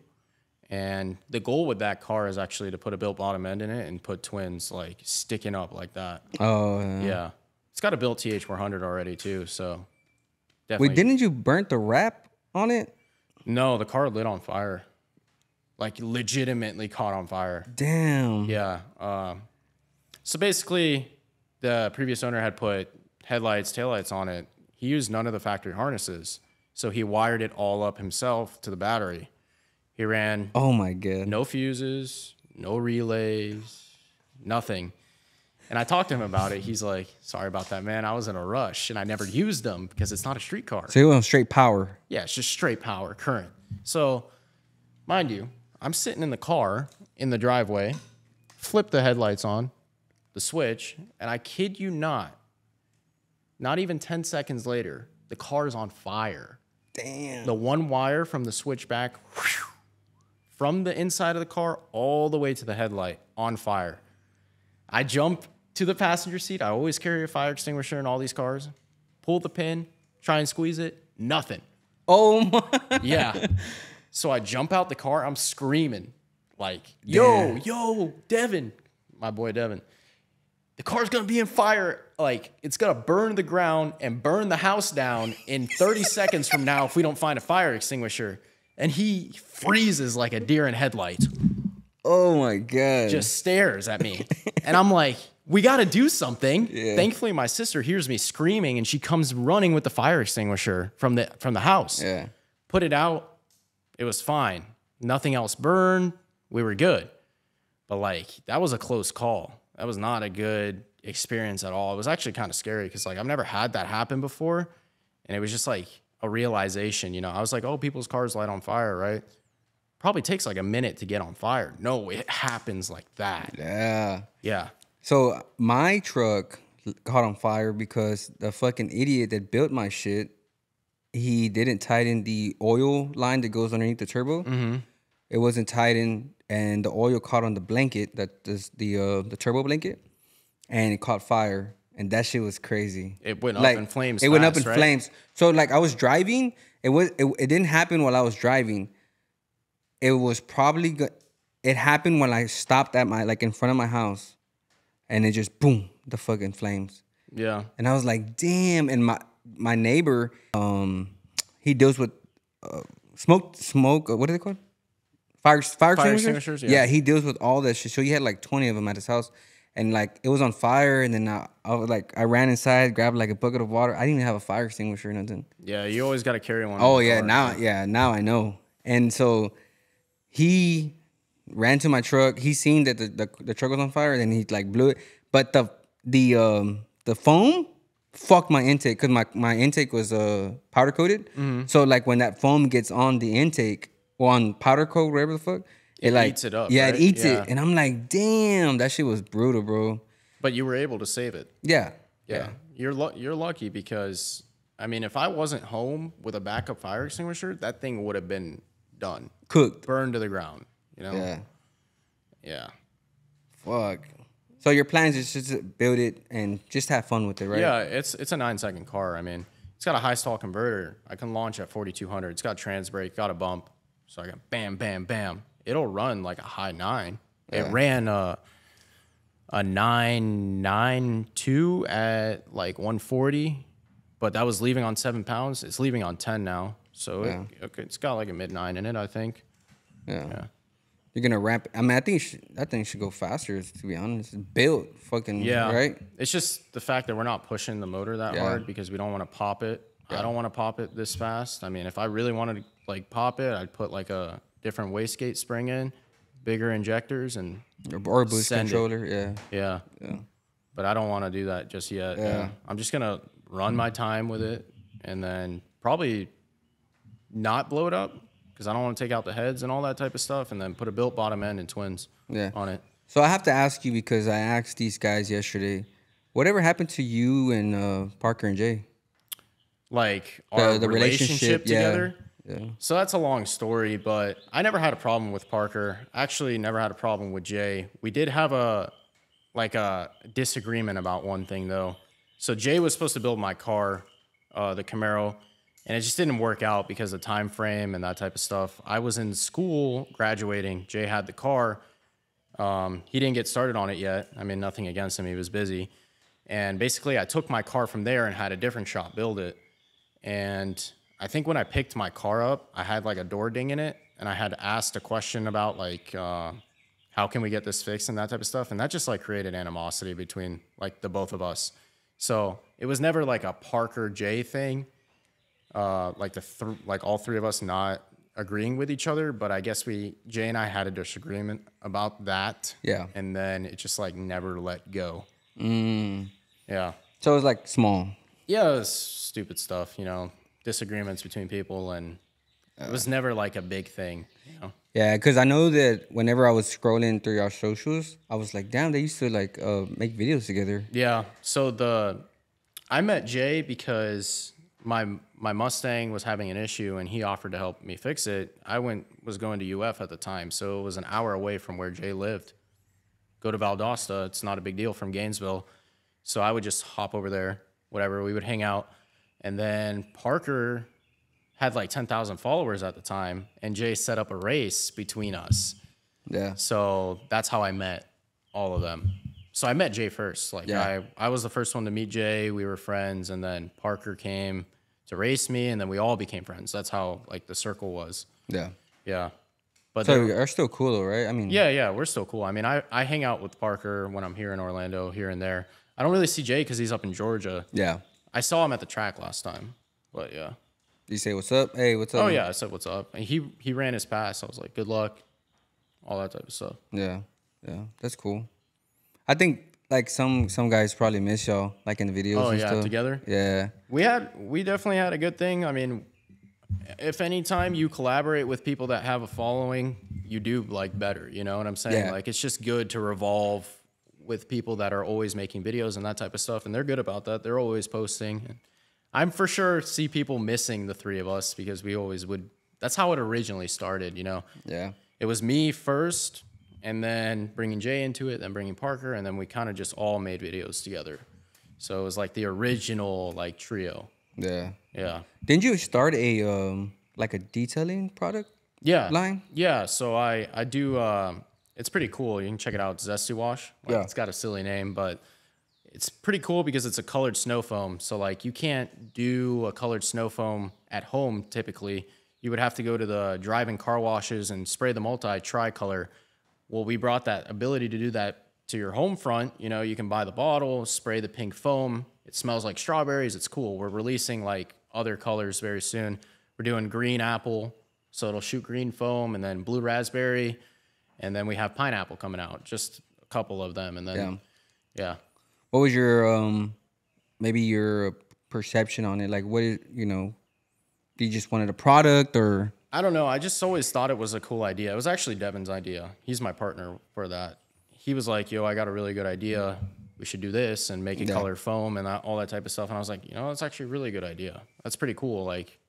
And the goal with that car is actually to put a built bottom end in it and put twins like sticking up like that. Oh yeah. Yeah. It's got a built TH400 already too, so definitely. Wait, didn't you burnt the wrap on it? No, the car lit on fire. Like legitimately caught on fire. Damn. Yeah. Um, so basically, the previous owner had put headlights, taillights on it. He used none of the factory harnesses. So he wired it all up himself to the battery. He ran Oh my god. no fuses, no relays, nothing. And I talked to him about it. He's like, sorry about that, man. I was in a rush and I never used them because it's not a street car. So you went straight power. Yeah, it's just straight power, current. So, mind you, I'm sitting in the car in the driveway, flip the headlights on, the switch, and I kid you not, not even 10 seconds later, the car is on fire. Damn. The one wire from the switch back, whew, from the inside of the car all the way to the headlight on fire. I jump to the passenger seat. I always carry a fire extinguisher in all these cars. Pull the pin, try and squeeze it, nothing. Oh my. Yeah. so I jump out the car. I'm screaming, like, yo, yo, Devin, my boy Devin. The car's gonna be in fire. Like, it's gonna burn the ground and burn the house down in 30 seconds from now if we don't find a fire extinguisher. And he freezes like a deer in headlights, Oh my god. just stares at me. And I'm like, we gotta do something. Thankfully, my sister hears me screaming and she comes running with the fire extinguisher from the from the house yeah. put it out. It was fine. Nothing else burned. We were good. But like that was a close call. That was not a good experience at all. It was actually kind of scary because like I've never had that happen before. And it was just like a realization, you know. I was like, oh, people's cars light on fire, right? Probably takes like a minute to get on fire. No, it happens like that. Yeah. Yeah. So my truck caught on fire because the fucking idiot that built my shit, he didn't tighten the oil line that goes underneath the turbo. Mm-hmm. It wasn't tightened, and the oil caught on the blanket that is the uh, the turbo blanket, and it caught fire. And that shit was crazy. It went up in flames It went up in right? flames. So like I was driving. It was it, it didn't happen while I was driving. It was probably go- it happened when I stopped at my like in front of my house, and it just boom the fucking flames. Yeah. And I was like, damn. And my my neighbor, um, he deals with uh, smoke smoke. Uh, what are they called? Fire fire, Fire extinguishers. extinguishers, yeah. he deals with all that shit. So he had like twenty of them at his house, and like it was on fire, and then I, I was like I ran inside, grabbed like a bucket of water. I didn't even have a fire extinguisher or nothing. Yeah, you always got to carry one. Oh yeah, car. now yeah, now I know. And so he ran to my truck. He seen that the, the, the truck was on fire, and he like blew it. But the the um the foam fucked my intake because my, my intake was uh powder coated. Mm-hmm. So like when that foam gets on the intake or on powder coat, whatever the fuck, it, It like eats it up, Yeah, right? it eats Yeah. it, and I'm like, damn, that shit was brutal, bro. But you were able to save it. Yeah, Yeah, you're lu- you're lucky because I mean, if I wasn't home with a backup fire extinguisher, that thing would have been done, cooked. burned to the ground. You know? Yeah, Yeah. fuck. So your plans is just to build it and just have fun with it, right? Yeah, it's it's a nine second car. I mean, it's got a high stall converter. I can launch at 4200. It's got trans brake, got a bump, so I got bam, bam, bam. It'll run like a high nine. It ran a a nine nine two at like 140, but that was leaving on seven pounds. It's leaving on 10 now, so Yeah. it, okay, it's got like a mid nine in it. I think. Yeah. Yeah. You're gonna ramp. I mean, I think that thing should go faster. To be honest, it's built fucking Yeah. right. It's just the fact that we're not pushing the motor that Yeah. hard because we don't want to pop it. I don't want to pop it this fast. I mean, if I really wanted to like pop it, I'd put like a different wastegate spring in, bigger injectors, and Or, or boost controller. Yeah. yeah. Yeah. But I don't want to do that just yet. Yeah. Yeah. I'm just gonna run my time with it, and then probably not blow it up because I don't want to take out the heads and all that type of stuff, and then put a built bottom end and twins Yeah. on it. So I have to ask you because I asked these guys yesterday, whatever happened to you and uh, Parker and Jay? Like our relationship, yeah. together. Yeah. So that's a long story, but I never had a problem with Parker. Actually, never had a problem with Jay. We did have a like a disagreement about one thing though. So Jay was supposed to build my car, uh, the Camaro, and it just didn't work out because of time frame and that type of stuff. I was in school graduating. Jay had the car. Um, he didn't get started on it yet. I mean, nothing against him. He was busy. And basically, I took my car from there and had a different shop build it. And I think when I picked my car up, I had like a door ding in it, and I had asked a question about like uh, how can we get this fixed and that type of stuff, and that just like created animosity between like the both of us. So it was never like a Parker Jay thing, uh, like the th- like all three of us not agreeing with each other. But I guess we Jay and I had a disagreement about that. Yeah. and then it just like never let go. Mm. Yeah. So it was like small. Yeah, it was stupid stuff, you know, disagreements between people, and it was never like a big thing, you know. Yeah, because I know that whenever I was scrolling through your socials, I was like, damn, they used to like uh, make videos together. Yeah. So the I met Jay because my my Mustang was having an issue, and he offered to help me fix it. I went was going to UF at the time, so it was an hour away from where Jay lived. Go to Valdosta. It's not a big deal from Gainesville, so I would just hop over there. Whatever, we would hang out, and then Parker had like 10,000 followers at the time, and Jay set up a race between us. Yeah. So that's how I met all of them. So I met Jay first. Like Yeah. I, I was the first one to meet Jay. We were friends, and then Parker came to race me, and then we all became friends. That's how like the circle was. Yeah. Yeah. But So you're still cool though, right? I mean, yeah, yeah, we're still cool. I mean, I, I hang out with Parker when I'm here in Orlando, here and there. I don't really see Jay because he's up in Georgia. Yeah. I saw him at the track last time, but yeah. You say what's up? Hey, what's up? Oh yeah, I said what's up, and he he ran his pass. I was like, good luck, all that type of stuff. Yeah. Yeah. That's cool. I think like some some guys probably miss y'all like in the videos. Oh and yeah, stuff. together. Yeah. We had we definitely had a good thing. I mean, if any time you collaborate with people that have a following, you do like better. You know what I'm saying? Yeah. Like it's just good to revolve with people that are always making videos and that type of stuff, and they're good about that. They're always posting. I'm for sure see people missing the three of us because we always would. That's how it originally started. You know, Yeah. it was me first, and then bringing Jay into it, then bringing Parker, and then we kind of just all made videos together. So it was like the original like trio. Yeah. Yeah. Didn't you start a um like a detailing product? Yeah. Line? Yeah. So I I do. Um, it's pretty cool. You can check it out. Zesty Wash. Like, Yeah. It's got a silly name, but it's pretty cool because it's a colored snow foam. So like you can't do a colored snow foam at home typically. You would have to go to the drive-in car washes and spray the multi tricolor. Well, we brought that ability to do that to your home front, you know, you can buy the bottle, spray the pink foam. It smells like strawberries. It's cool. We're releasing like other colors very soon. We're doing green apple, so it'll shoot green foam, and then blue raspberry, and then we have pineapple coming out. Just a couple of them, and then Yeah. yeah. What was your um maybe your perception on it? Like what is you know, do you just wanted a product or I don't know. I just always thought it was a cool idea. It was actually Devin's idea. He's my partner for that. He was like, "Yo, I got a really good idea. We should do this and make it Yeah. color foam and that, all that type of stuff." And I was like, "You know, that's actually a really good idea. That's pretty cool. Like,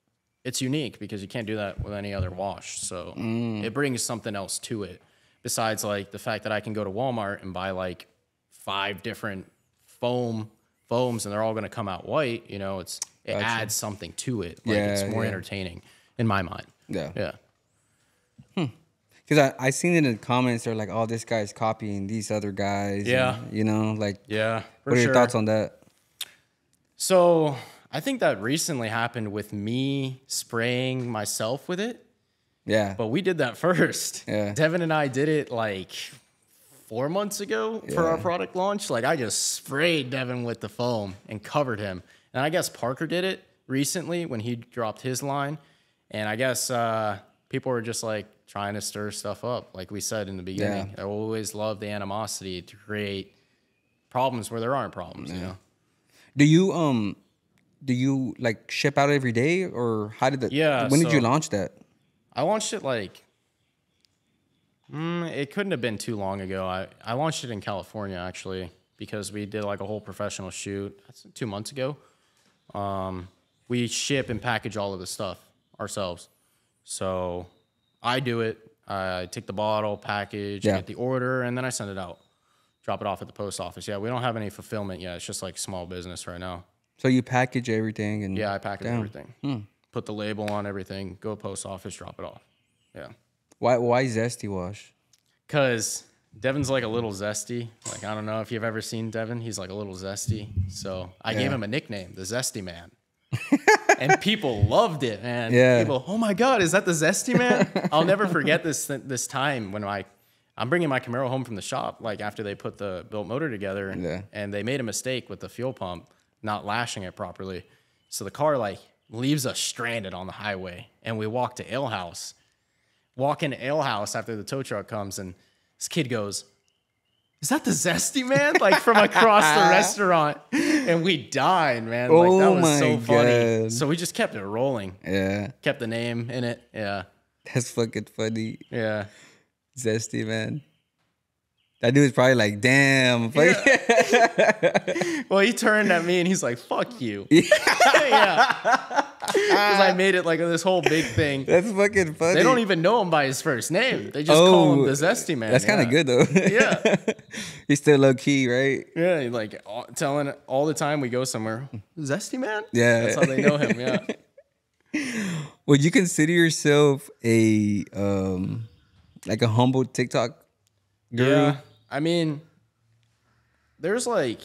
it's unique because you can't do that with any other wash. So mm. it brings something else to it besides like the fact that I can go to Walmart and buy like five different foam foams and they're all going to come out white. You know, it's it adds something to it. Like it's more yeah. entertaining in my mind. Yeah? Yeah. Hmm. Because I I seen it in the comments. They're like, "Oh, this guy's copying these other guys." Yeah. and, you know, like Yeah. what are your thoughts on that? So I think that recently happened with me spraying myself with it, Yeah, but we did that first. Yeah. Devin and I did it like four months ago for our Yeah. product launch. Like I just sprayed Devin with the foam and covered him. And I guess Parker did it recently when he dropped his line. And I guess uh, people were just like trying to stir stuff up, like we said in the beginning. I always love the animosity to create problems where there aren't problems, you know? do you um, do you like ship out every day or how did that? Yeah, When did you launch that? I launched it like, mm, it couldn't have been too long ago. I, I launched it in California actually because we did like a whole professional shoot two months ago. Um, we ship and package all of the stuff ourselves. So I do it. I take the bottle, package, Yeah. get the order, and then I send it out. Drop it off at the post office. Yeah, we don't have any fulfillment yet. It's just like small business right now. So you package everything and Yeah, I package everything. Hmm. Put the label on everything. Go post office, drop it off. Yeah. Why why zesty wash? Cause Devin's like a little zesty. Like I don't know if you've ever seen Devin. He's like a little zesty. So I gave him a nickname, the Zesty Man. and people loved it, man. Yeah. People, oh my God, is that the Zesty Man? I'll never forget this this time when I I'm bringing my Camaro home from the shop, like after they put the built motor together, Yeah. and they made a mistake with the fuel pump, not lashing it properly. So the car like leaves us stranded on the highway, and we walk to Ale House. Walk into Ale House after the tow truck comes, and this kid goes, "Is that the Zesty Man?" Like from across the restaurant, and we died, man. Like that Oh was so my funny. God. So we just kept it rolling, Yeah, kept the name in it. Yeah, that's fucking funny. yeah. Zesty man. That dude's probably like, damn. fuck- Well, he turned at me and he's like, "Fuck you." yeah, because I made it like this whole big thing. That's fucking funny. They don't even know him by his first name. They just call him Oh, the Zesty Man. That's kind of good though. Yeah. He's still low key, right? Yeah, like all, telling all the time we go somewhere. Zesty Man. Yeah. that's how they know him. Yeah. Would you consider yourself a um like a humble TikTok guru? Yeah. I mean, there's like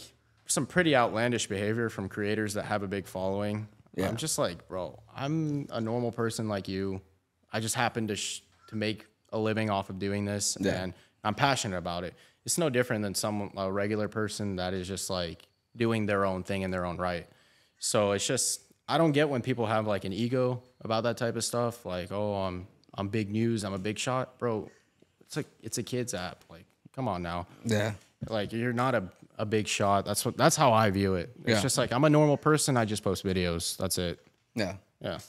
some pretty outlandish behavior from creators that have a big following. Yeah. I'm just like, bro, I'm a normal person like you. I just happen to sh- to make a living off of doing this, Yeah. and I'm passionate about it. It's no different than some a regular person that is just like doing their own thing in their own right. So it's just I don't get when people have like an ego about that type of stuff. Like, oh, I'm I'm big news, I'm a big shot, bro. It's like it's a kids app. Like, come on now. Yeah. Like you're not a, a big shot. That's what that's how I view it. It's Yeah. just like I'm a normal person. I just post videos. That's it. Yeah. Yeah.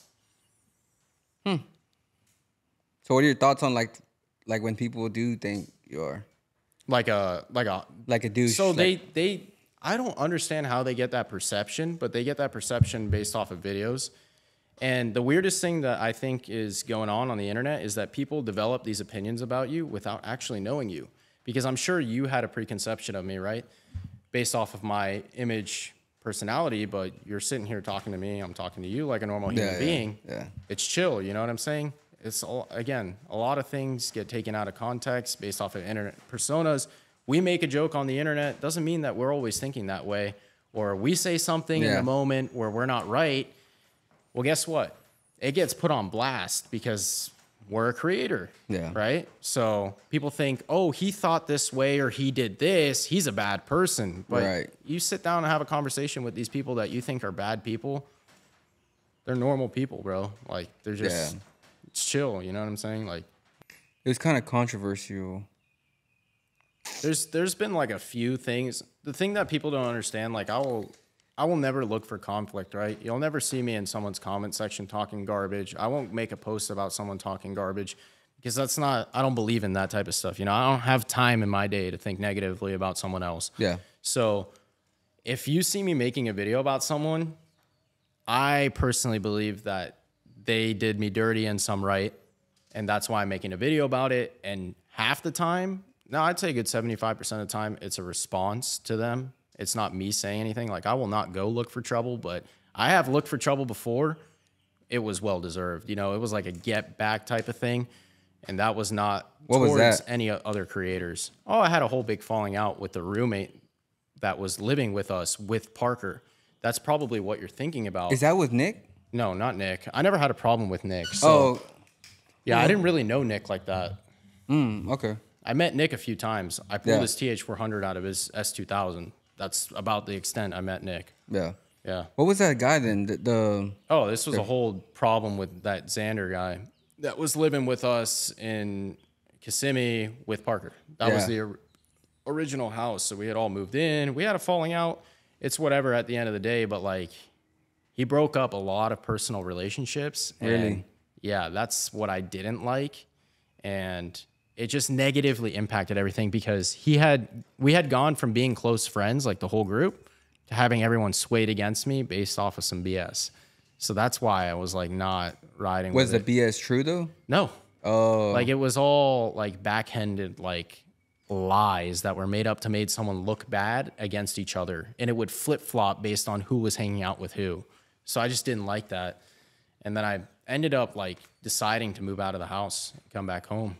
Hmm. So what are your thoughts on like like when people do think you're Like a like a like a douche? so like- they they I don't understand how they get that perception, but they get that perception based off of videos. And the weirdest thing that I think is going on on the internet is that people develop these opinions about you without actually knowing you. Because I'm sure you had a preconception of me, right? Based off of my image personality, but you're sitting here talking to me, I'm talking to you like a normal human Yeah, yeah, being. yeah. It's chill, you know what I'm saying? It's all, again, a lot of things get taken out of context based off of internet personas. We make a joke on the internet doesn't mean that we're always thinking that way or we say something in Yeah. the moment where we're not right. Well, guess what? It gets put on blast because we're a creator. Yeah. Right. So people think, oh, he thought this way or he did this. He's a bad person. But Right. you sit down and have a conversation with these people that you think are bad people. They're normal people, bro. Like they're just Yeah. it's chill. You know what I'm saying? Like It was kind of controversial. there's there's been like a few things. The thing that people don't understand, like I will I will never look for conflict, right? You'll never see me in someone's comment section talking garbage. I won't make a post about someone talking garbage because that's not I don't believe in that type of stuff. You know, I don't have time in my day to think negatively about someone else. Yeah. So if you see me making a video about someone, I personally believe that they did me dirty in some right. And that's why I'm making a video about it. And half the time, no, I'd say a good 75% of the time, it's a response to them. It's not me saying anything. Like I will not go look for trouble, but I have looked for trouble before. It was well deserved. You know, it was like a get back type of thing. And that was not What was towards that? any other creators. Oh, I had a whole big falling out with the roommate that was living with us with Parker. That's probably what you're thinking about. Is that with Nick? no, not Nick. I never had a problem with Nick. So Oh, yeah, I didn't really know Nick like that. mm, okay. I met Nick a few times. I pulled Yeah. his TH400 out of his S2000. That's about the extent I met Nick. Yeah. Yeah. What was that guy then? The, the Oh, this was a whole problem with that Xander guy that was living with us in Kissimmee with Parker. That was the or- original house. So we had all moved in. We had a falling out. It's whatever at the end of the day, but like he broke up a lot of personal relationships. And Really? yeah, that's what I didn't like. And it just negatively impacted everything because he had we had gone from being close friends, like the whole group, to having everyone swayed against me based off of some BS. So that's why I was like not riding was the it. BS true though? No. Oh, Like it was all like backhanded like lies that were made up to make someone look bad against each other. And it would flip flop based on who was hanging out with who. So I just didn't like that. And then I ended up like deciding to move out of the house, and come back home.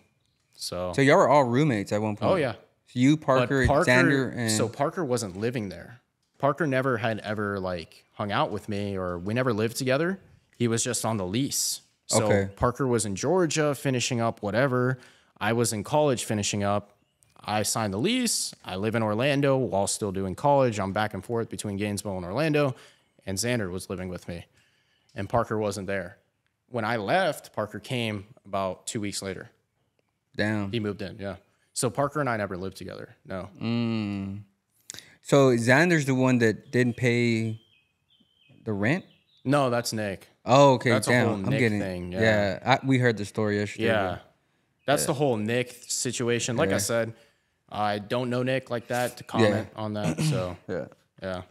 So, so y'all were all roommates at one point. oh yeah. You, But Parker, Xander, and so Parker wasn't living there. Parker never had ever like hung out with me or we never lived together. He was just on the lease. So Okay. Parker was in Georgia finishing up whatever. I was in college finishing up. I signed the lease. I live in Orlando while still doing college. I'm back and forth between Gainesville and Orlando. And Xander was living with me. And Parker wasn't there. When I left, Parker came about two weeks later. Down. He moved in, yeah. So Parker and I never lived together. No. Mm. So Xander's the one that didn't pay the rent. No, that's Nick. Oh, okay. That's a damn, whole I'm Nick getting thing, Yeah, yeah. I, we heard the story yesterday. Yeah. That's the whole Nick situation. Like Yeah. I said, I don't know Nick like that to comment on that. So Yeah. yeah.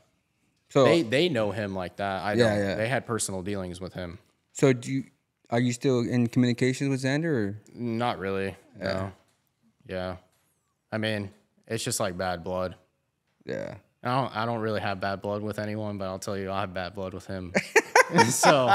So, They they know him like that. I Yeah, don't. yeah. They had personal dealings with him. so do you? Are you still in communication with Xander? Or? Not really. No. Yeah. I mean, it's just like bad blood. Yeah. I don't I don't really have bad blood with anyone, but I'll tell you I have bad blood with him. so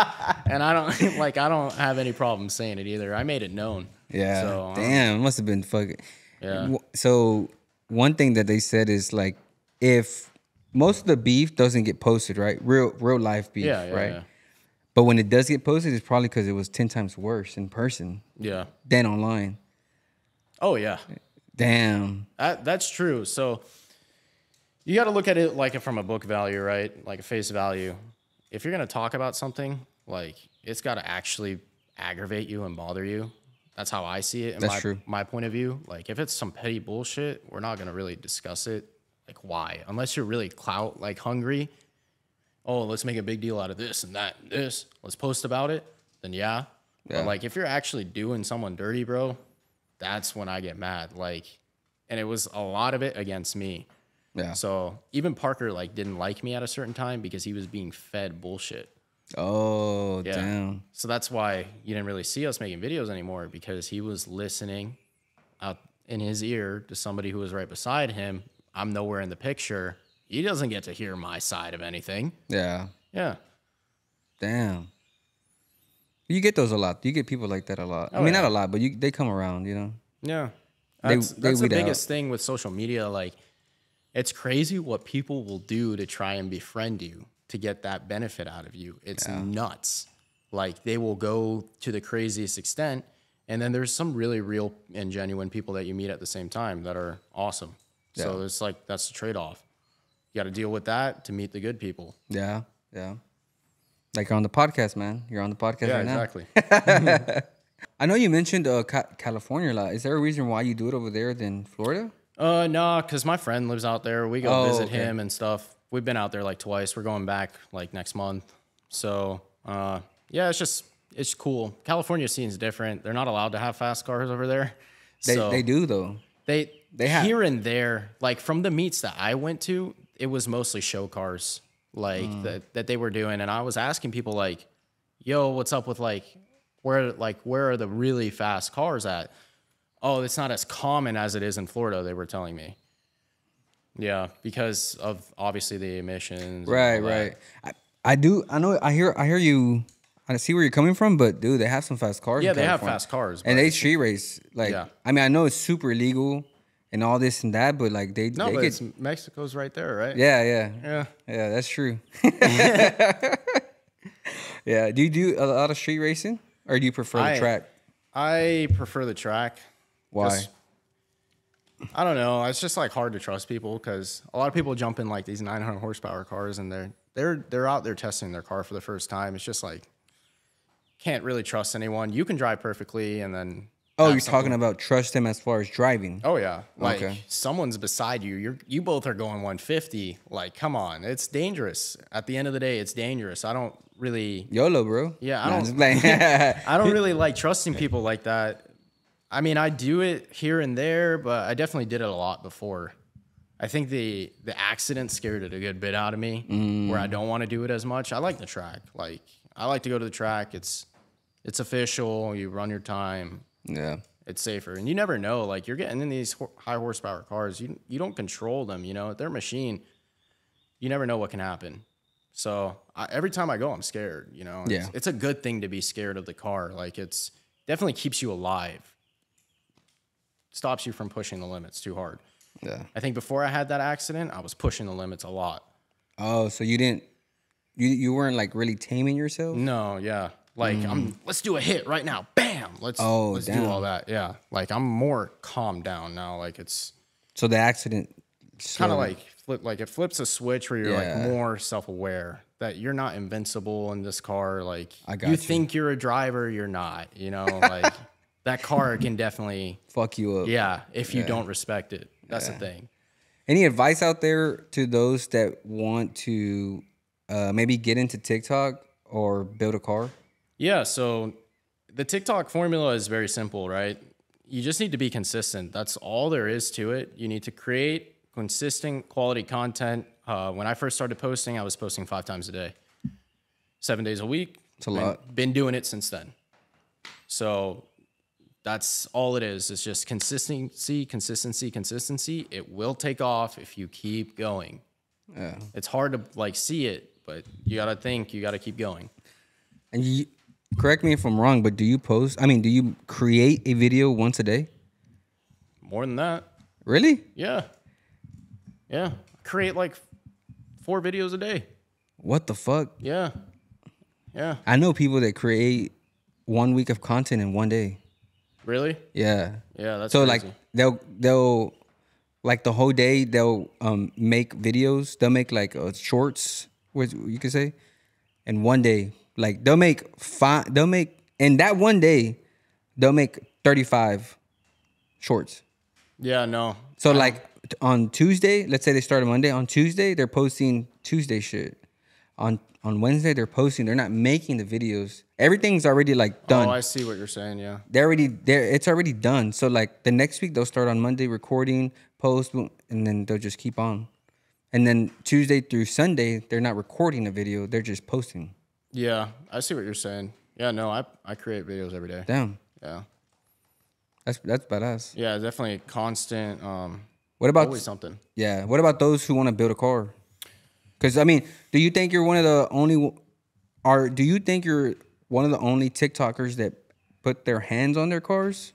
and I don't like I don't have any problem saying it either. I made it known. Yeah. So, um, Damn, it must have been fucking. Yeah. So one thing that they said is like, if most of the beef doesn't get posted, right? Real, real life beef, Yeah, yeah, right? yeah. But when it does get posted, it's probably because it was ten times worse in person Yeah. than online. Oh yeah. Damn. That, that's true. So you got to look at it like it from a book value, right? Like a face value. If you're going to talk about something, like it's got to actually aggravate you and bother you. That's how I see it in That's my, true. my point of view. Like if it's some petty bullshit, we're not going to really discuss it. Like why? Unless you're really clout like hungry. Oh, let's make a big deal out of this and that and this. Let's post about it. Then yeah. Yeah. But like if you're actually doing someone dirty, bro, that's when I get mad. Like, and it was a lot of it against me. Yeah. So even Parker like didn't like me at a certain time because he was being fed bullshit. Oh, Yeah. damn. So that's why you didn't really see us making videos anymore because he was listening out in his ear to somebody who was right beside him. I'm nowhere in the picture. He doesn't get to hear my side of anything. Yeah. Yeah. Damn. You get those a lot. You get people like that a lot. I Oh, mean, yeah. not a lot, but you they come around. You know. Yeah. They- That's, they that's the weed out. biggest thing with social media. Like, it's crazy what people will do to try and befriend you to get that benefit out of you. It's nuts. Like, they will go to the craziest extent. And then there's some really real and genuine people that you meet at the same time that are awesome. Yeah. So it's like that's the trade off. You got to deal with that to meet the good people. Yeah, yeah. Like you're on the podcast, man. You're on the podcast Yeah, right now. exactly. I know you mentioned uh, Ca- California a lot. Is there a reason why you do it over there than Florida? Uh, no, because my friend lives out there. We go Oh, visit okay. him and stuff. We've been out there like twice. We're going back like next month. So, uh, yeah, it's just it's cool. California scene's different. They're not allowed to have fast cars over there. They so they do though. They They they have- here and there. Like from the meets that I went to, it was mostly show cars, like Mm. that that they were doing. And I was asking people like, "Yo, what's up with like where like where are the really fast cars at?" Oh, it's not as common as it is in Florida. They were telling me. Yeah, because of obviously the emissions. Right, right. I, I do. I know. I hear. I hear you. I see where you're coming from, but dude, they have some fast cars. Yeah, they have fast cars. and they street race. Like, Yeah. I mean, I know it's super illegal and all this and that, but like they no, they but get. Mexico's right there, right? Yeah, yeah, Yeah. yeah. That's true. yeah. Do you do a lot of street racing, or do you prefer the track? I prefer the track. Why? I don't know. It's just like hard to trust people because a lot of people jump in like these 900 horsepower cars and they're they're they're out there testing their car for the first time. It's just like can't really trust anyone. You can drive perfectly and then Oh, you're something- talking about trust them as far as driving. Oh yeah, like Okay. someone's beside you. You're you both are going 150. Like, come on, it's dangerous. At the end of the day, it's dangerous. I don't really YOLO, bro. Yeah, I don't-. I don't really like trusting people like that. I mean, I do it here and there, but I definitely did it a lot before. I think the the accident scared it a good bit out of me, where Mm. I don't want to do it as much. I like the track. Like I like to go to the track. It's it's official. You run your time. Yeah. It's safer, and you never know. Like you're getting in these high horsepower cars. You you don't control them. You know they're a machine. You never know what can happen. So I, every time I go, I'm scared. You know, it's, Yeah. it's a good thing to be scared of the car. Like it's definitely keeps you alive. Stops you from pushing the limits too hard. Yeah. I think before I had that accident, I was pushing the limits a lot. Oh, so you didn't, you you weren't like really taming yourself? No, yeah. Like I'm mm. let's do a hit right now. Bam. Let's Oh, let's damn. do all that. Yeah. Like I'm more calmed down now. Like it's So the accident, kind of like flip like it flips a switch where you're Yeah. like more self-aware that you're not invincible in this car like I got you you. think you're a driver you're not you know like that car can definitely fuck you up. yeah if you don't respect it that's the thing Any advice out there to those that want to uh, maybe get into TikTok or build a car? yeah so the tiktok formula is very simple right? You just need to be consistent. That's all there is to it. You need to create consistent quality content. Uh, when i first started posting i was posting five times a day seven days a week. It's a and lot. been doing it since then. So that's all it is. It's just consistency consistency consistency. It will take off if you keep going. Yeah. it's hard to like see it but you gotta think you gotta keep going. And you correct me if I'm wrong, but do you post? I mean, do you create a video once a day? more than that Really? yeah yeah create like four videos a day What the fuck? yeah yeah I know people that create one week of content in one day. really Yeah. yeah that's So crazy. like they'll they'll like the whole day they'll um make videos. They'll make like uh, shorts, which you could say, in one day. Like they'll make five. They'll make in that one day, they'll make thirty five shorts. yeah no So like t- on Tuesday, let's say they start on Monday. On Tuesday, they're posting Tuesday shit. On on Wednesday, they're posting. They're not making the videos. Everything's already like oh, done. oh i see what you're saying yeah they're already there. It's already done. So like the next week they'll start on Monday recording, post, and then they'll just keep on. And then Tuesday through Sunday they're not recording a video. They're just posting. Yeah i see what you're saying yeah no i i create videos every day Damn, yeah that's that's badass. yeah definitely constant um What about always something yeah? What about those who want to build a car? Because I mean, do you think you're one of the only, are do you think you're one of the only TikTokers that put their hands on their cars?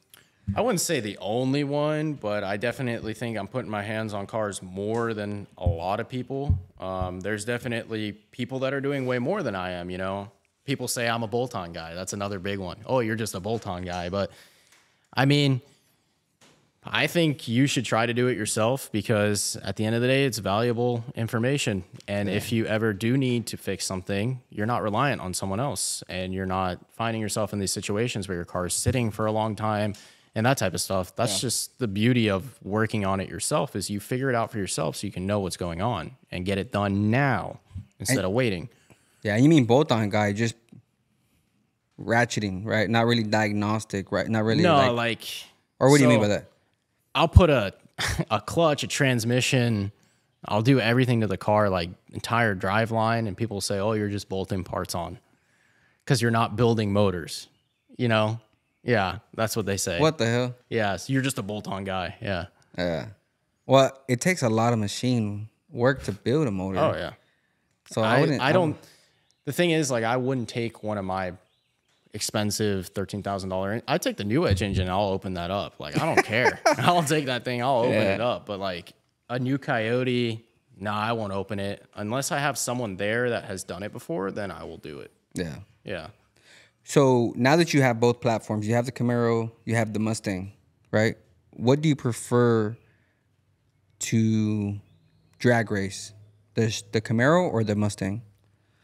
I wouldn't say the only one, but I definitely think I'm putting my hands on cars more than a lot of people. Um, there's definitely people that are doing way more than I am. You know, people say I'm a bolt-on guy. That's another big one. Oh, you're just a bolt-on guy, but I mean, I think you should try to do it yourself because at the end of the day, it's valuable information. And if you ever do need to fix something, you're not reliant on someone else and you're not finding yourself in these situations where your car is sitting for a long time and that type of stuff. That's just the beauty of working on it yourself is you figure it out for yourself so you can know what's going on and get it done now instead of waiting. Yeah, you mean bolt on guy, just ratcheting, right? Not really diagnostic, right? Not really No, like, like or what do you mean by that? I'll put a a clutch, a transmission. I'll do everything to the car, like entire drive line, and people say, "Oh, you're just bolting parts on," because you're not building motors. You know? Yeah, that's what they say. What the hell? Yeah, so you're just a bolt-on guy. Yeah. Yeah. Well, it takes a lot of machine work to build a motor. Oh yeah. So I, I, wouldn't. I don't. The thing is, like, I wouldn't take one of my expensive thirteen thousand dollar. I'd take the new edge engine. I'll open that up. Like, I don't care. I'll take that thing. I'll open Yeah. it up. But like a new Coyote, nah, I won't open it unless I have someone there that has done it before. Then I will do it. Yeah. Yeah. So now that you have both platforms, you have the Camaro, you have the Mustang, right? What do you prefer to drag race? The the Camaro or the Mustang?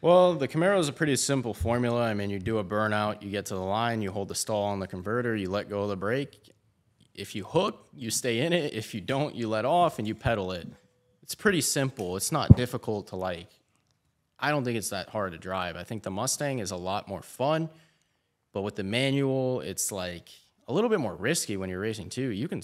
Well, the Camaro is a pretty simple formula. I mean, you do a burnout, you get to the line, you hold the stall on the converter, you let go of the brake. If you hook, you stay in it. If you don't, you let off and you pedal it. It's pretty simple. It's not difficult to like. I don't think it's that hard to drive. I think the Mustang is a lot more fun, but with the manual, it's like a little bit more risky when you're racing too. You can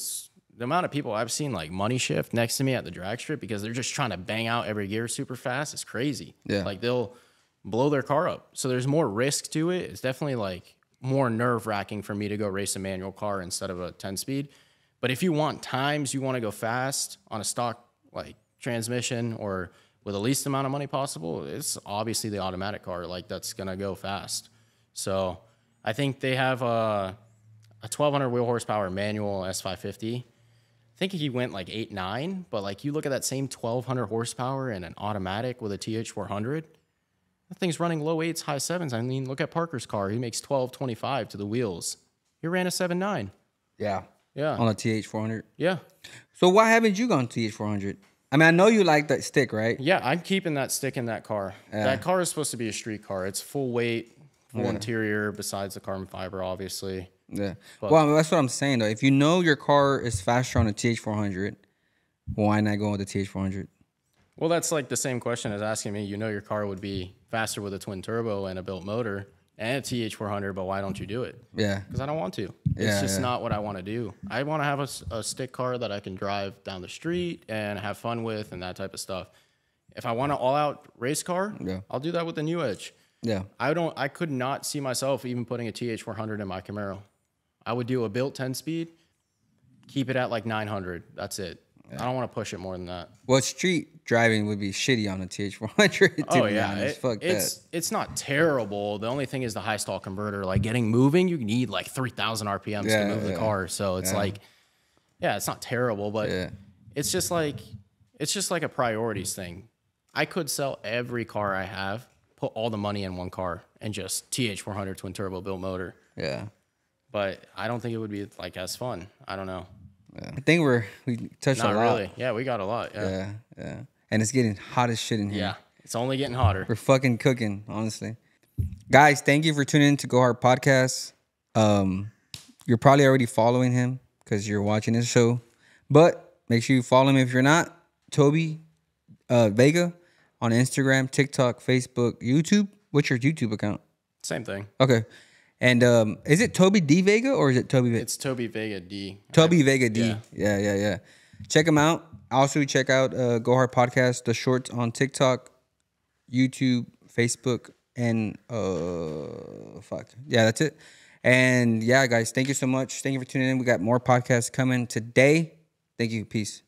the amount of people I've seen like money shift next to me at the drag strip because they're just trying to bang out every gear super fast. It's crazy. Yeah. Like they'll blow their car up. So there's more risk to it. It's definitely like more nerve wracking for me to go race a manual car instead of a 10 speed. But if you want times, you want to go fast on a stock like transmission or with the least amount of money possible, it's obviously the automatic car like that's gonna go fast. So I think they have a, a 1200 wheel horsepower manual S550. I think he went like eight nine, but like you look at that same 1200 horsepower and an automatic with a TH400, that thing's running low eights, high sevens. I mean, look at Parker's car. He makes 1225 to the wheels. He ran a seven nine. Yeah. Yeah. On a TH four hundred. Yeah. So why haven't you gone TH four hundred? I mean, I know you like that stick, right? Yeah, I'm keeping that stick in that car. That car is supposed to be a street car. It's full weight, full interior, besides the carbon fiber, obviously. Yeah. well, that's what I'm saying though. If you know your car is faster on a TH four hundred, why not go with the TH four hundred? Well, that's like the same question as asking me. You know, your car would be faster with a twin turbo and a built motor and a TH400, but why don't you do it? Yeah. Because I don't want to. It's Yeah, just yeah. not what I want to do. I want to have a stick car that I can drive down the street and have fun with and that type of stuff. If I want an all-out race car, Yeah. I'll do that with the new Edge. Yeah. I don't. I could not see myself even putting a TH400 in my Camaro. I would do a built 10 speed, keep it at like 900. That's it. I don't want to push it more than that. Well, street driving would be shitty on a TH four hundred. Oh yeah, it- fuck it's that. it's not terrible. The only thing is the high stall converter. Like getting moving, you need like 3,000 RPMs Yeah, to move the car. So it's like, yeah, it's not terrible, but Yeah. it's just like it's just like a priorities thing. I could sell every car I have, put all the money in one car, and just TH400 twin turbo built motor. Yeah. But I don't think it would be like as fun. I don't know. yeah. I think we're we touched Not a lot. really. Yeah, we got a lot. Yeah. Yeah. Yeah. And it's getting hot as shit in here. Yeah. It's only getting hotter. We're fucking cooking, honestly. Guys, thank you for tuning in to Go Hard Podcast. Um, you're probably already following him because you're watching his show. But make sure you follow him if you're not. Toby uh, Vega on Instagram, TikTok, Facebook, YouTube. What's your YouTube account? Same thing. Okay. And um, is it Toby D Vega or is it Toby Vega? It's Toby Vega D. Toby Vega D. yeah. Yeah, yeah, yeah. Check him out. Also, check out uh, Go Hard Podcast, the shorts on TikTok, YouTube, Facebook, and uh, fuck. Yeah, that's it. And yeah, guys, thank you so much. Thank you for tuning in. We got more podcasts coming today. Thank you. Peace.